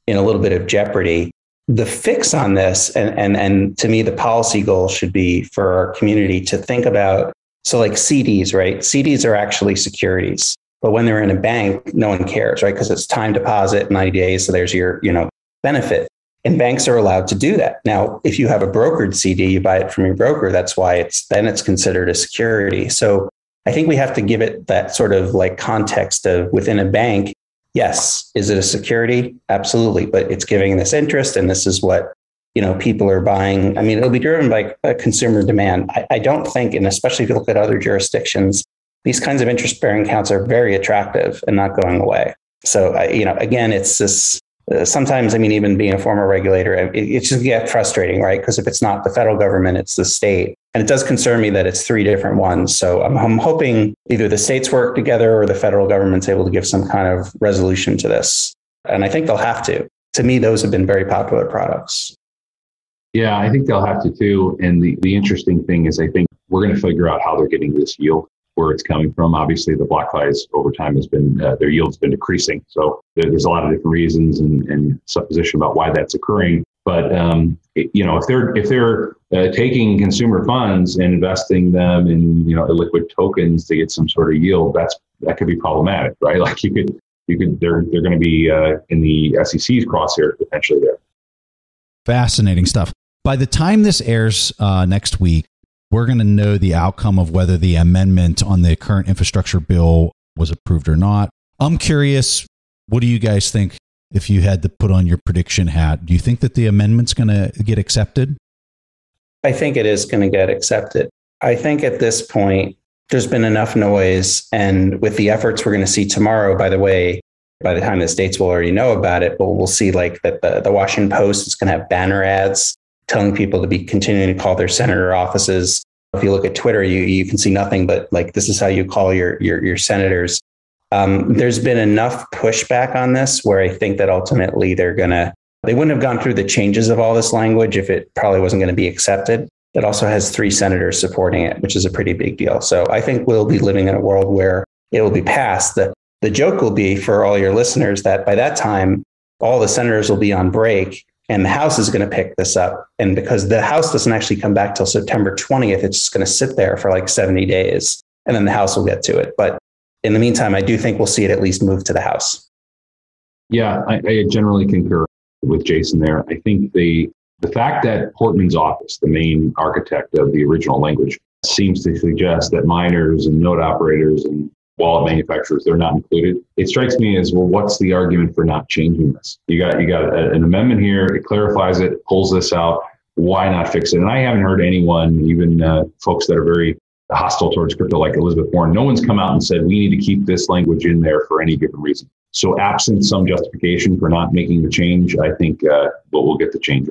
in a little bit of jeopardy. The fix on this, and, and, and to me, the policy goal should be for our community to think about so, like CDs, right? CDs are actually securities. But when they're in a bank, no one cares, right? Because it's time deposit, 90 days. So there's your, you know, benefit. And banks are allowed to do that. Now, if you have a brokered CD, you buy it from your broker. That's why it's then it's considered a security. So I think we have to give it that sort of like context of within a bank. Yes, is it a security? Absolutely. But it's giving this interest, and this is what you know people are buying i mean it'll be driven by consumer demand. I, I, don't think and especially if you look at other jurisdictions these kinds of interest bearing accounts are very attractive and not going away. So uh, you know again it's this uh, sometimes i mean even being a former regulator it, it just get frustrating right? Because if it's not the federal government it's the state. And it does concern me that it's three different ones. So I'm, I'm hoping either the states work together or the federal government's able to give some kind of resolution to this. And i think they'll have to. To me those have been very popular products yeah, I think they'll have to too. And the, the interesting thing is, I think we're going to figure out how they're getting this yield, where it's coming from. Obviously, the BlockFis over time has been, uh, their yield's been decreasing. So there's a lot of different reasons and, and supposition about why that's occurring. But um, it, you know, if they're if they're uh, taking consumer funds and investing them in you know liquid tokens to get some sort of yield, that's that could be problematic, right? *laughs* Like you could you could they're they're going to be uh, in the SEC's crosshair potentially there. Fascinating stuff. By the time this airs uh, next week, we're going to know the outcome of whether the amendment on the current infrastructure bill was approved or not. I'm curious, what do you guys think if you had to put on your prediction hat? Do you think that the amendment's going to get accepted? I think it is going to get accepted. I think at this point, there's been enough noise. And with the efforts we're going to see tomorrow, by the way, by the time the states will already know about it, but we'll see like that the, the Washington Post is going to have banner ads telling people to be continuing to call their senator offices. If you look at Twitter, you you can see nothing but like this is how you call your your, your senators. Um, there's been enough pushback on this where I think that ultimately they're gonna they wouldn't have gone through the changes of all this language if it probably wasn't going to be accepted. It also has three senators supporting it, which is a pretty big deal. So I think we'll be living in a world where it will be passed. The the joke will be for all your listeners that by that time all the senators will be on break and the House is going to pick this up. And because the House doesn't actually come back till September 20th, it's just going to sit there for like 70 days and then the House will get to it. But in the meantime, I do think we'll see it at least move to the House. Yeah, I, I generally concur with Jason there. I think the the fact that Portman's office, the main architect of the original language, seems to suggest that miners and node operators and wallet manufacturers they're not included. It strikes me as well what's the argument for not changing this? You got you got a, an amendment here it clarifies it pulls this out why not fix it? And i haven't heard anyone even uh, folks that are very hostile towards crypto like elizabeth warren no one's come out and said we need to keep this language in there for any given reason. So absent some justification for not making the change i think uh, we'll, we'll get the change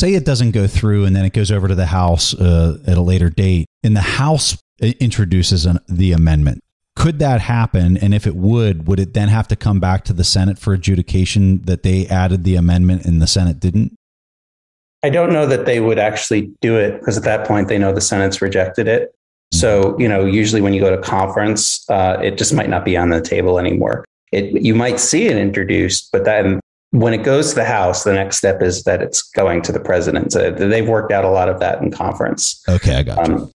say it doesn't go through and then it goes over to the house uh, at a later date and the house introduces an, the amendment. Could that happen? And if it would, would it then have to come back to the Senate for adjudication that they added the amendment and the Senate didn't? I don't know that they would actually do it because at that point they know the Senate's rejected it. So, you know, usually when you go to conference, uh, it just might not be on the table anymore. it you might see it introduced, but then when it goes to the House, the next step is that it's going to the president. So they've worked out a lot of that in conference. Okay, I got um.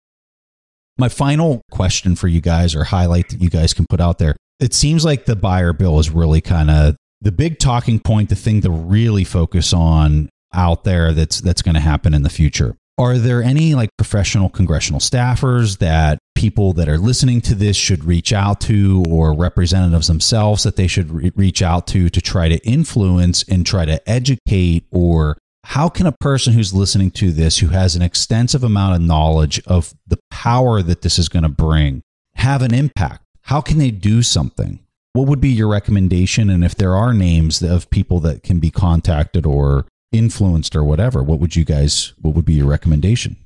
My final question for you guys, or highlight that you guys can put out there. It seems like the Beyer bill is really kind of the big talking point, the thing to really focus on out there that's that's going to happen in the future. Are there any like professional congressional staffers that people that are listening to this should reach out to or representatives themselves that they should re- reach out to to try to influence and try to educate or how can a person who's listening to this who has an extensive amount of knowledge of the power that this is going to bring have an impact? How can they do something? What would be your recommendation? And if there are names of people that can be contacted or influenced or whatever, what would you guys, what would be your recommendation?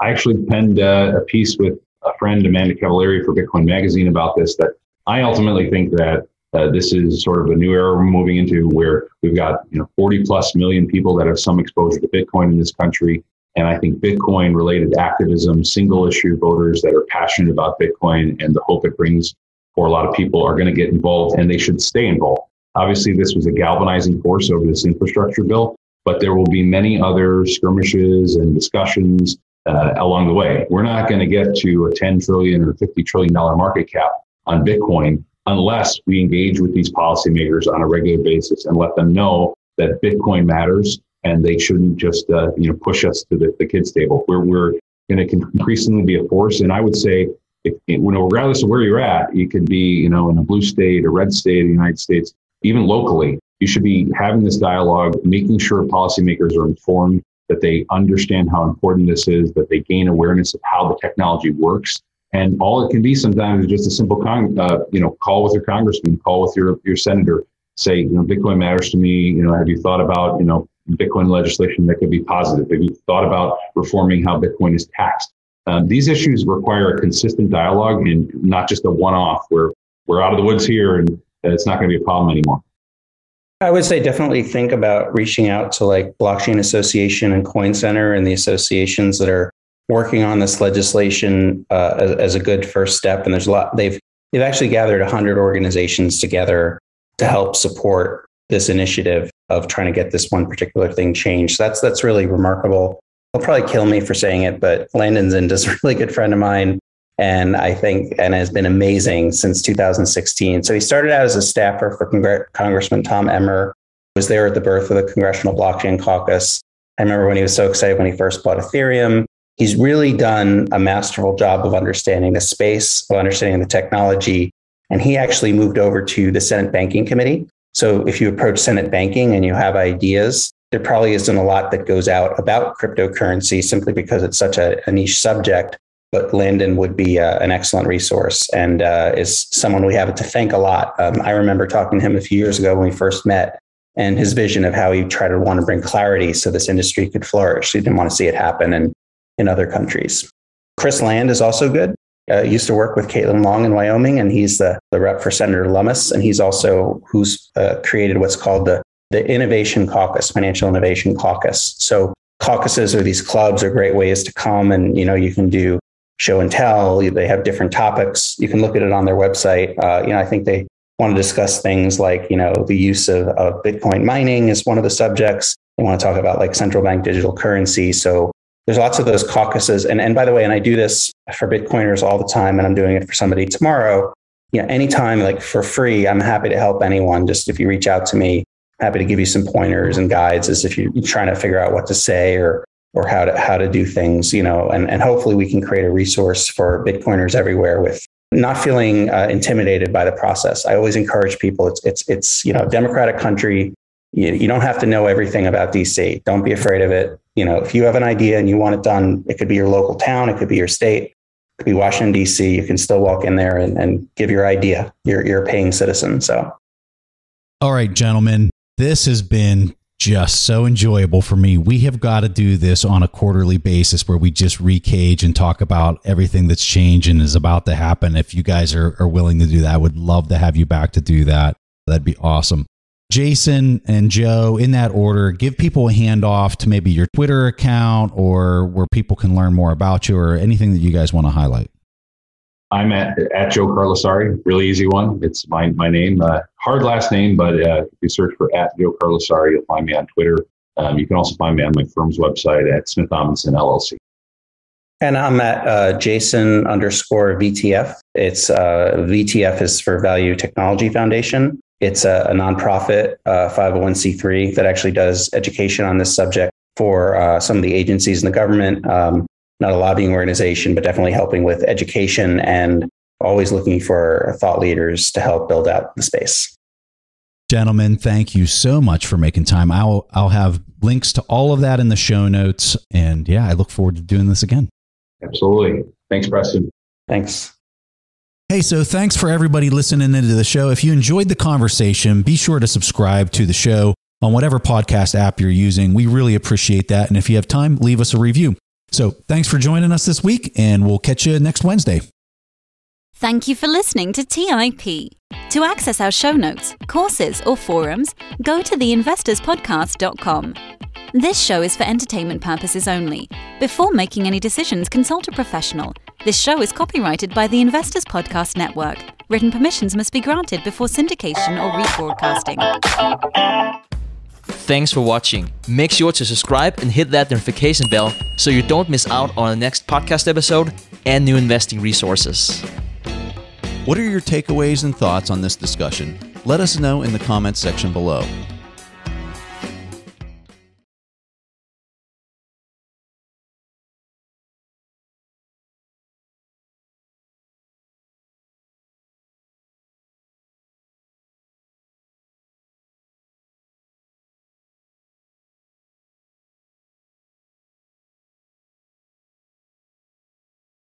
I actually penned uh, a piece with a friend, Amanda Cavaleri, for Bitcoin Magazine about this. That I ultimately think that uh, this is sort of a new era we're moving into, where we've got you know 40 plus million people that have some exposure to Bitcoin in this country, and I think Bitcoin related activism, single issue voters that are passionate about Bitcoin and the hope it brings for a lot of people are going to get involved, and they should stay involved. Obviously, this was a galvanizing force over this infrastructure bill, but there will be many other skirmishes and discussions uh, along the way. We're not going to get to a 10 trillion or 50 trillion dollar market cap on Bitcoin unless we engage with these policymakers on a regular basis and let them know that Bitcoin matters and they shouldn't just uh, you know push us to the, the kids table. We're we're going to increasingly be a force, and I would say. If, you know, regardless of where you're at, you could be, you know, in a blue state, a red state of the United States even locally, you should be having this dialogue, making sure policymakers are informed, that they understand how important this is, that they gain awareness of how the technology works. And all it can be sometimes is just a simple, con- uh, you know, call with your congressman, call with your, your senator, say, you know, Bitcoin matters to me. You know, have you thought about, you know, Bitcoin legislation that could be positive? Have you thought about reforming how Bitcoin is taxed? Um, these issues require a consistent dialogue and not just a one-off where we're out of the woods here and it's not going to be a problem anymore. I would say definitely think about reaching out to like Blockchain Association and Coin Center and the associations that are working on this legislation uh, as, as, a good first step. And there's a lot they've they've actually gathered 100 organizations together to help support this initiative of trying to get this one particular thing changed. So that's that's really remarkable. He'll probably kill me for saying it, but Landon Zinn is a really good friend of mine and I think and has been amazing since 2016. So he started out as a staffer for Congre- Congressman Tom Emmer, was there at the birth of the Congressional Blockchain Caucus. I remember when he was so excited when he first bought Ethereum. He's really done a masterful job of understanding the space, of understanding the technology, and he actually moved over to the Senate Banking Committee. So if you approach Senate banking and you have ideas, there probably isn't a lot that goes out about cryptocurrency simply because it's such a, a niche subject but Landon would be uh, an excellent resource and uh, is someone we have to thank a lot. Um, I remember talking to him a few years ago when we first met and his vision of how he tried to want to bring clarity so this industry could flourish. He didn't want to see it happen in, in other countries. Chris Land is also good. Uh, used to work with Caitlin Long in Wyoming, and he's the, the rep for Senator Lummis, and he's also who's uh, created what's called the, the Innovation Caucus, Financial Innovation Caucus. So caucuses or these clubs are great ways to come and you know you can do show and tell. They have different topics. You can look at it on their website. Uh, you know, I think they want to discuss things like, you know, the use of, of Bitcoin mining is one of the subjects. They want to talk about like central bank digital currency. So there's lots of those caucuses. And, and by the way, and I do this for Bitcoiners all the time, and I'm doing it for somebody tomorrow. You know, anytime like for free, I'm happy to help anyone. Just if you reach out to me, happy to give you some pointers and guides as if you're trying to figure out what to say or or how to how to do things, you know, and, and hopefully we can create a resource for Bitcoiners everywhere with not feeling uh, intimidated by the process. I always encourage people. It's it's it's you know democratic country. You, you don't have to know everything about DC. Don't be afraid of it. You know, if you have an idea and you want it done, it could be your local town, it could be your state, it could be Washington D.C. You can still walk in there and, and give your idea. You're you're a paying citizen. So, all right, gentlemen, this has been just so enjoyable for me. We have got to do this on a quarterly basis where we just recage and talk about everything that's changed and is about to happen. If you guys are, are willing to do that, I would love to have you back to do that. That'd be awesome. Jason and Joe, in that order, give people a handoff to maybe your Twitter account or where people can learn more about you or anything that you guys want to highlight. I'm at, at Joe Carlasare, really easy one. It's my, my name, uh, hard last name, but uh, if you search for at Joe Carlasare, you'll find me on Twitter. Um, you can also find me on my firm's website at Smith Amundsen LLC. And I'm at uh, Jason underscore VTF. It's uh, VTF is for Value Technology Foundation. It's a, a nonprofit uh, 501c3 that actually does education on this subject for uh, some of the agencies in the government. Um, not a lobbying organization, but definitely helping with education and always looking for thought leaders to help build out the space. Gentlemen, thank you so much for making time. I'll I'll have links to all of that in the show notes. And yeah, I look forward to doing this again. Absolutely. Thanks, Preston. Thanks. Hey, so thanks for everybody listening into the show. If you enjoyed the conversation, be sure to subscribe to the show on whatever podcast app you're using. We really appreciate that. And if you have time, leave us a review. So thanks for joining us this week, and we'll catch you next Wednesday. Thank you for listening to TIP. To access our show notes, courses, or forums, go to theinvestorspodcast.com. This show is for entertainment purposes only. Before making any decisions, consult a professional. This show is copyrighted by the Investors Podcast Network. Written permissions must be granted before syndication or rebroadcasting. Thanks for watching. Make sure to subscribe and hit that notification bell so you don't miss out on the next podcast episode and new investing resources. What are your takeaways and thoughts on this discussion? Let us know in the comments section below.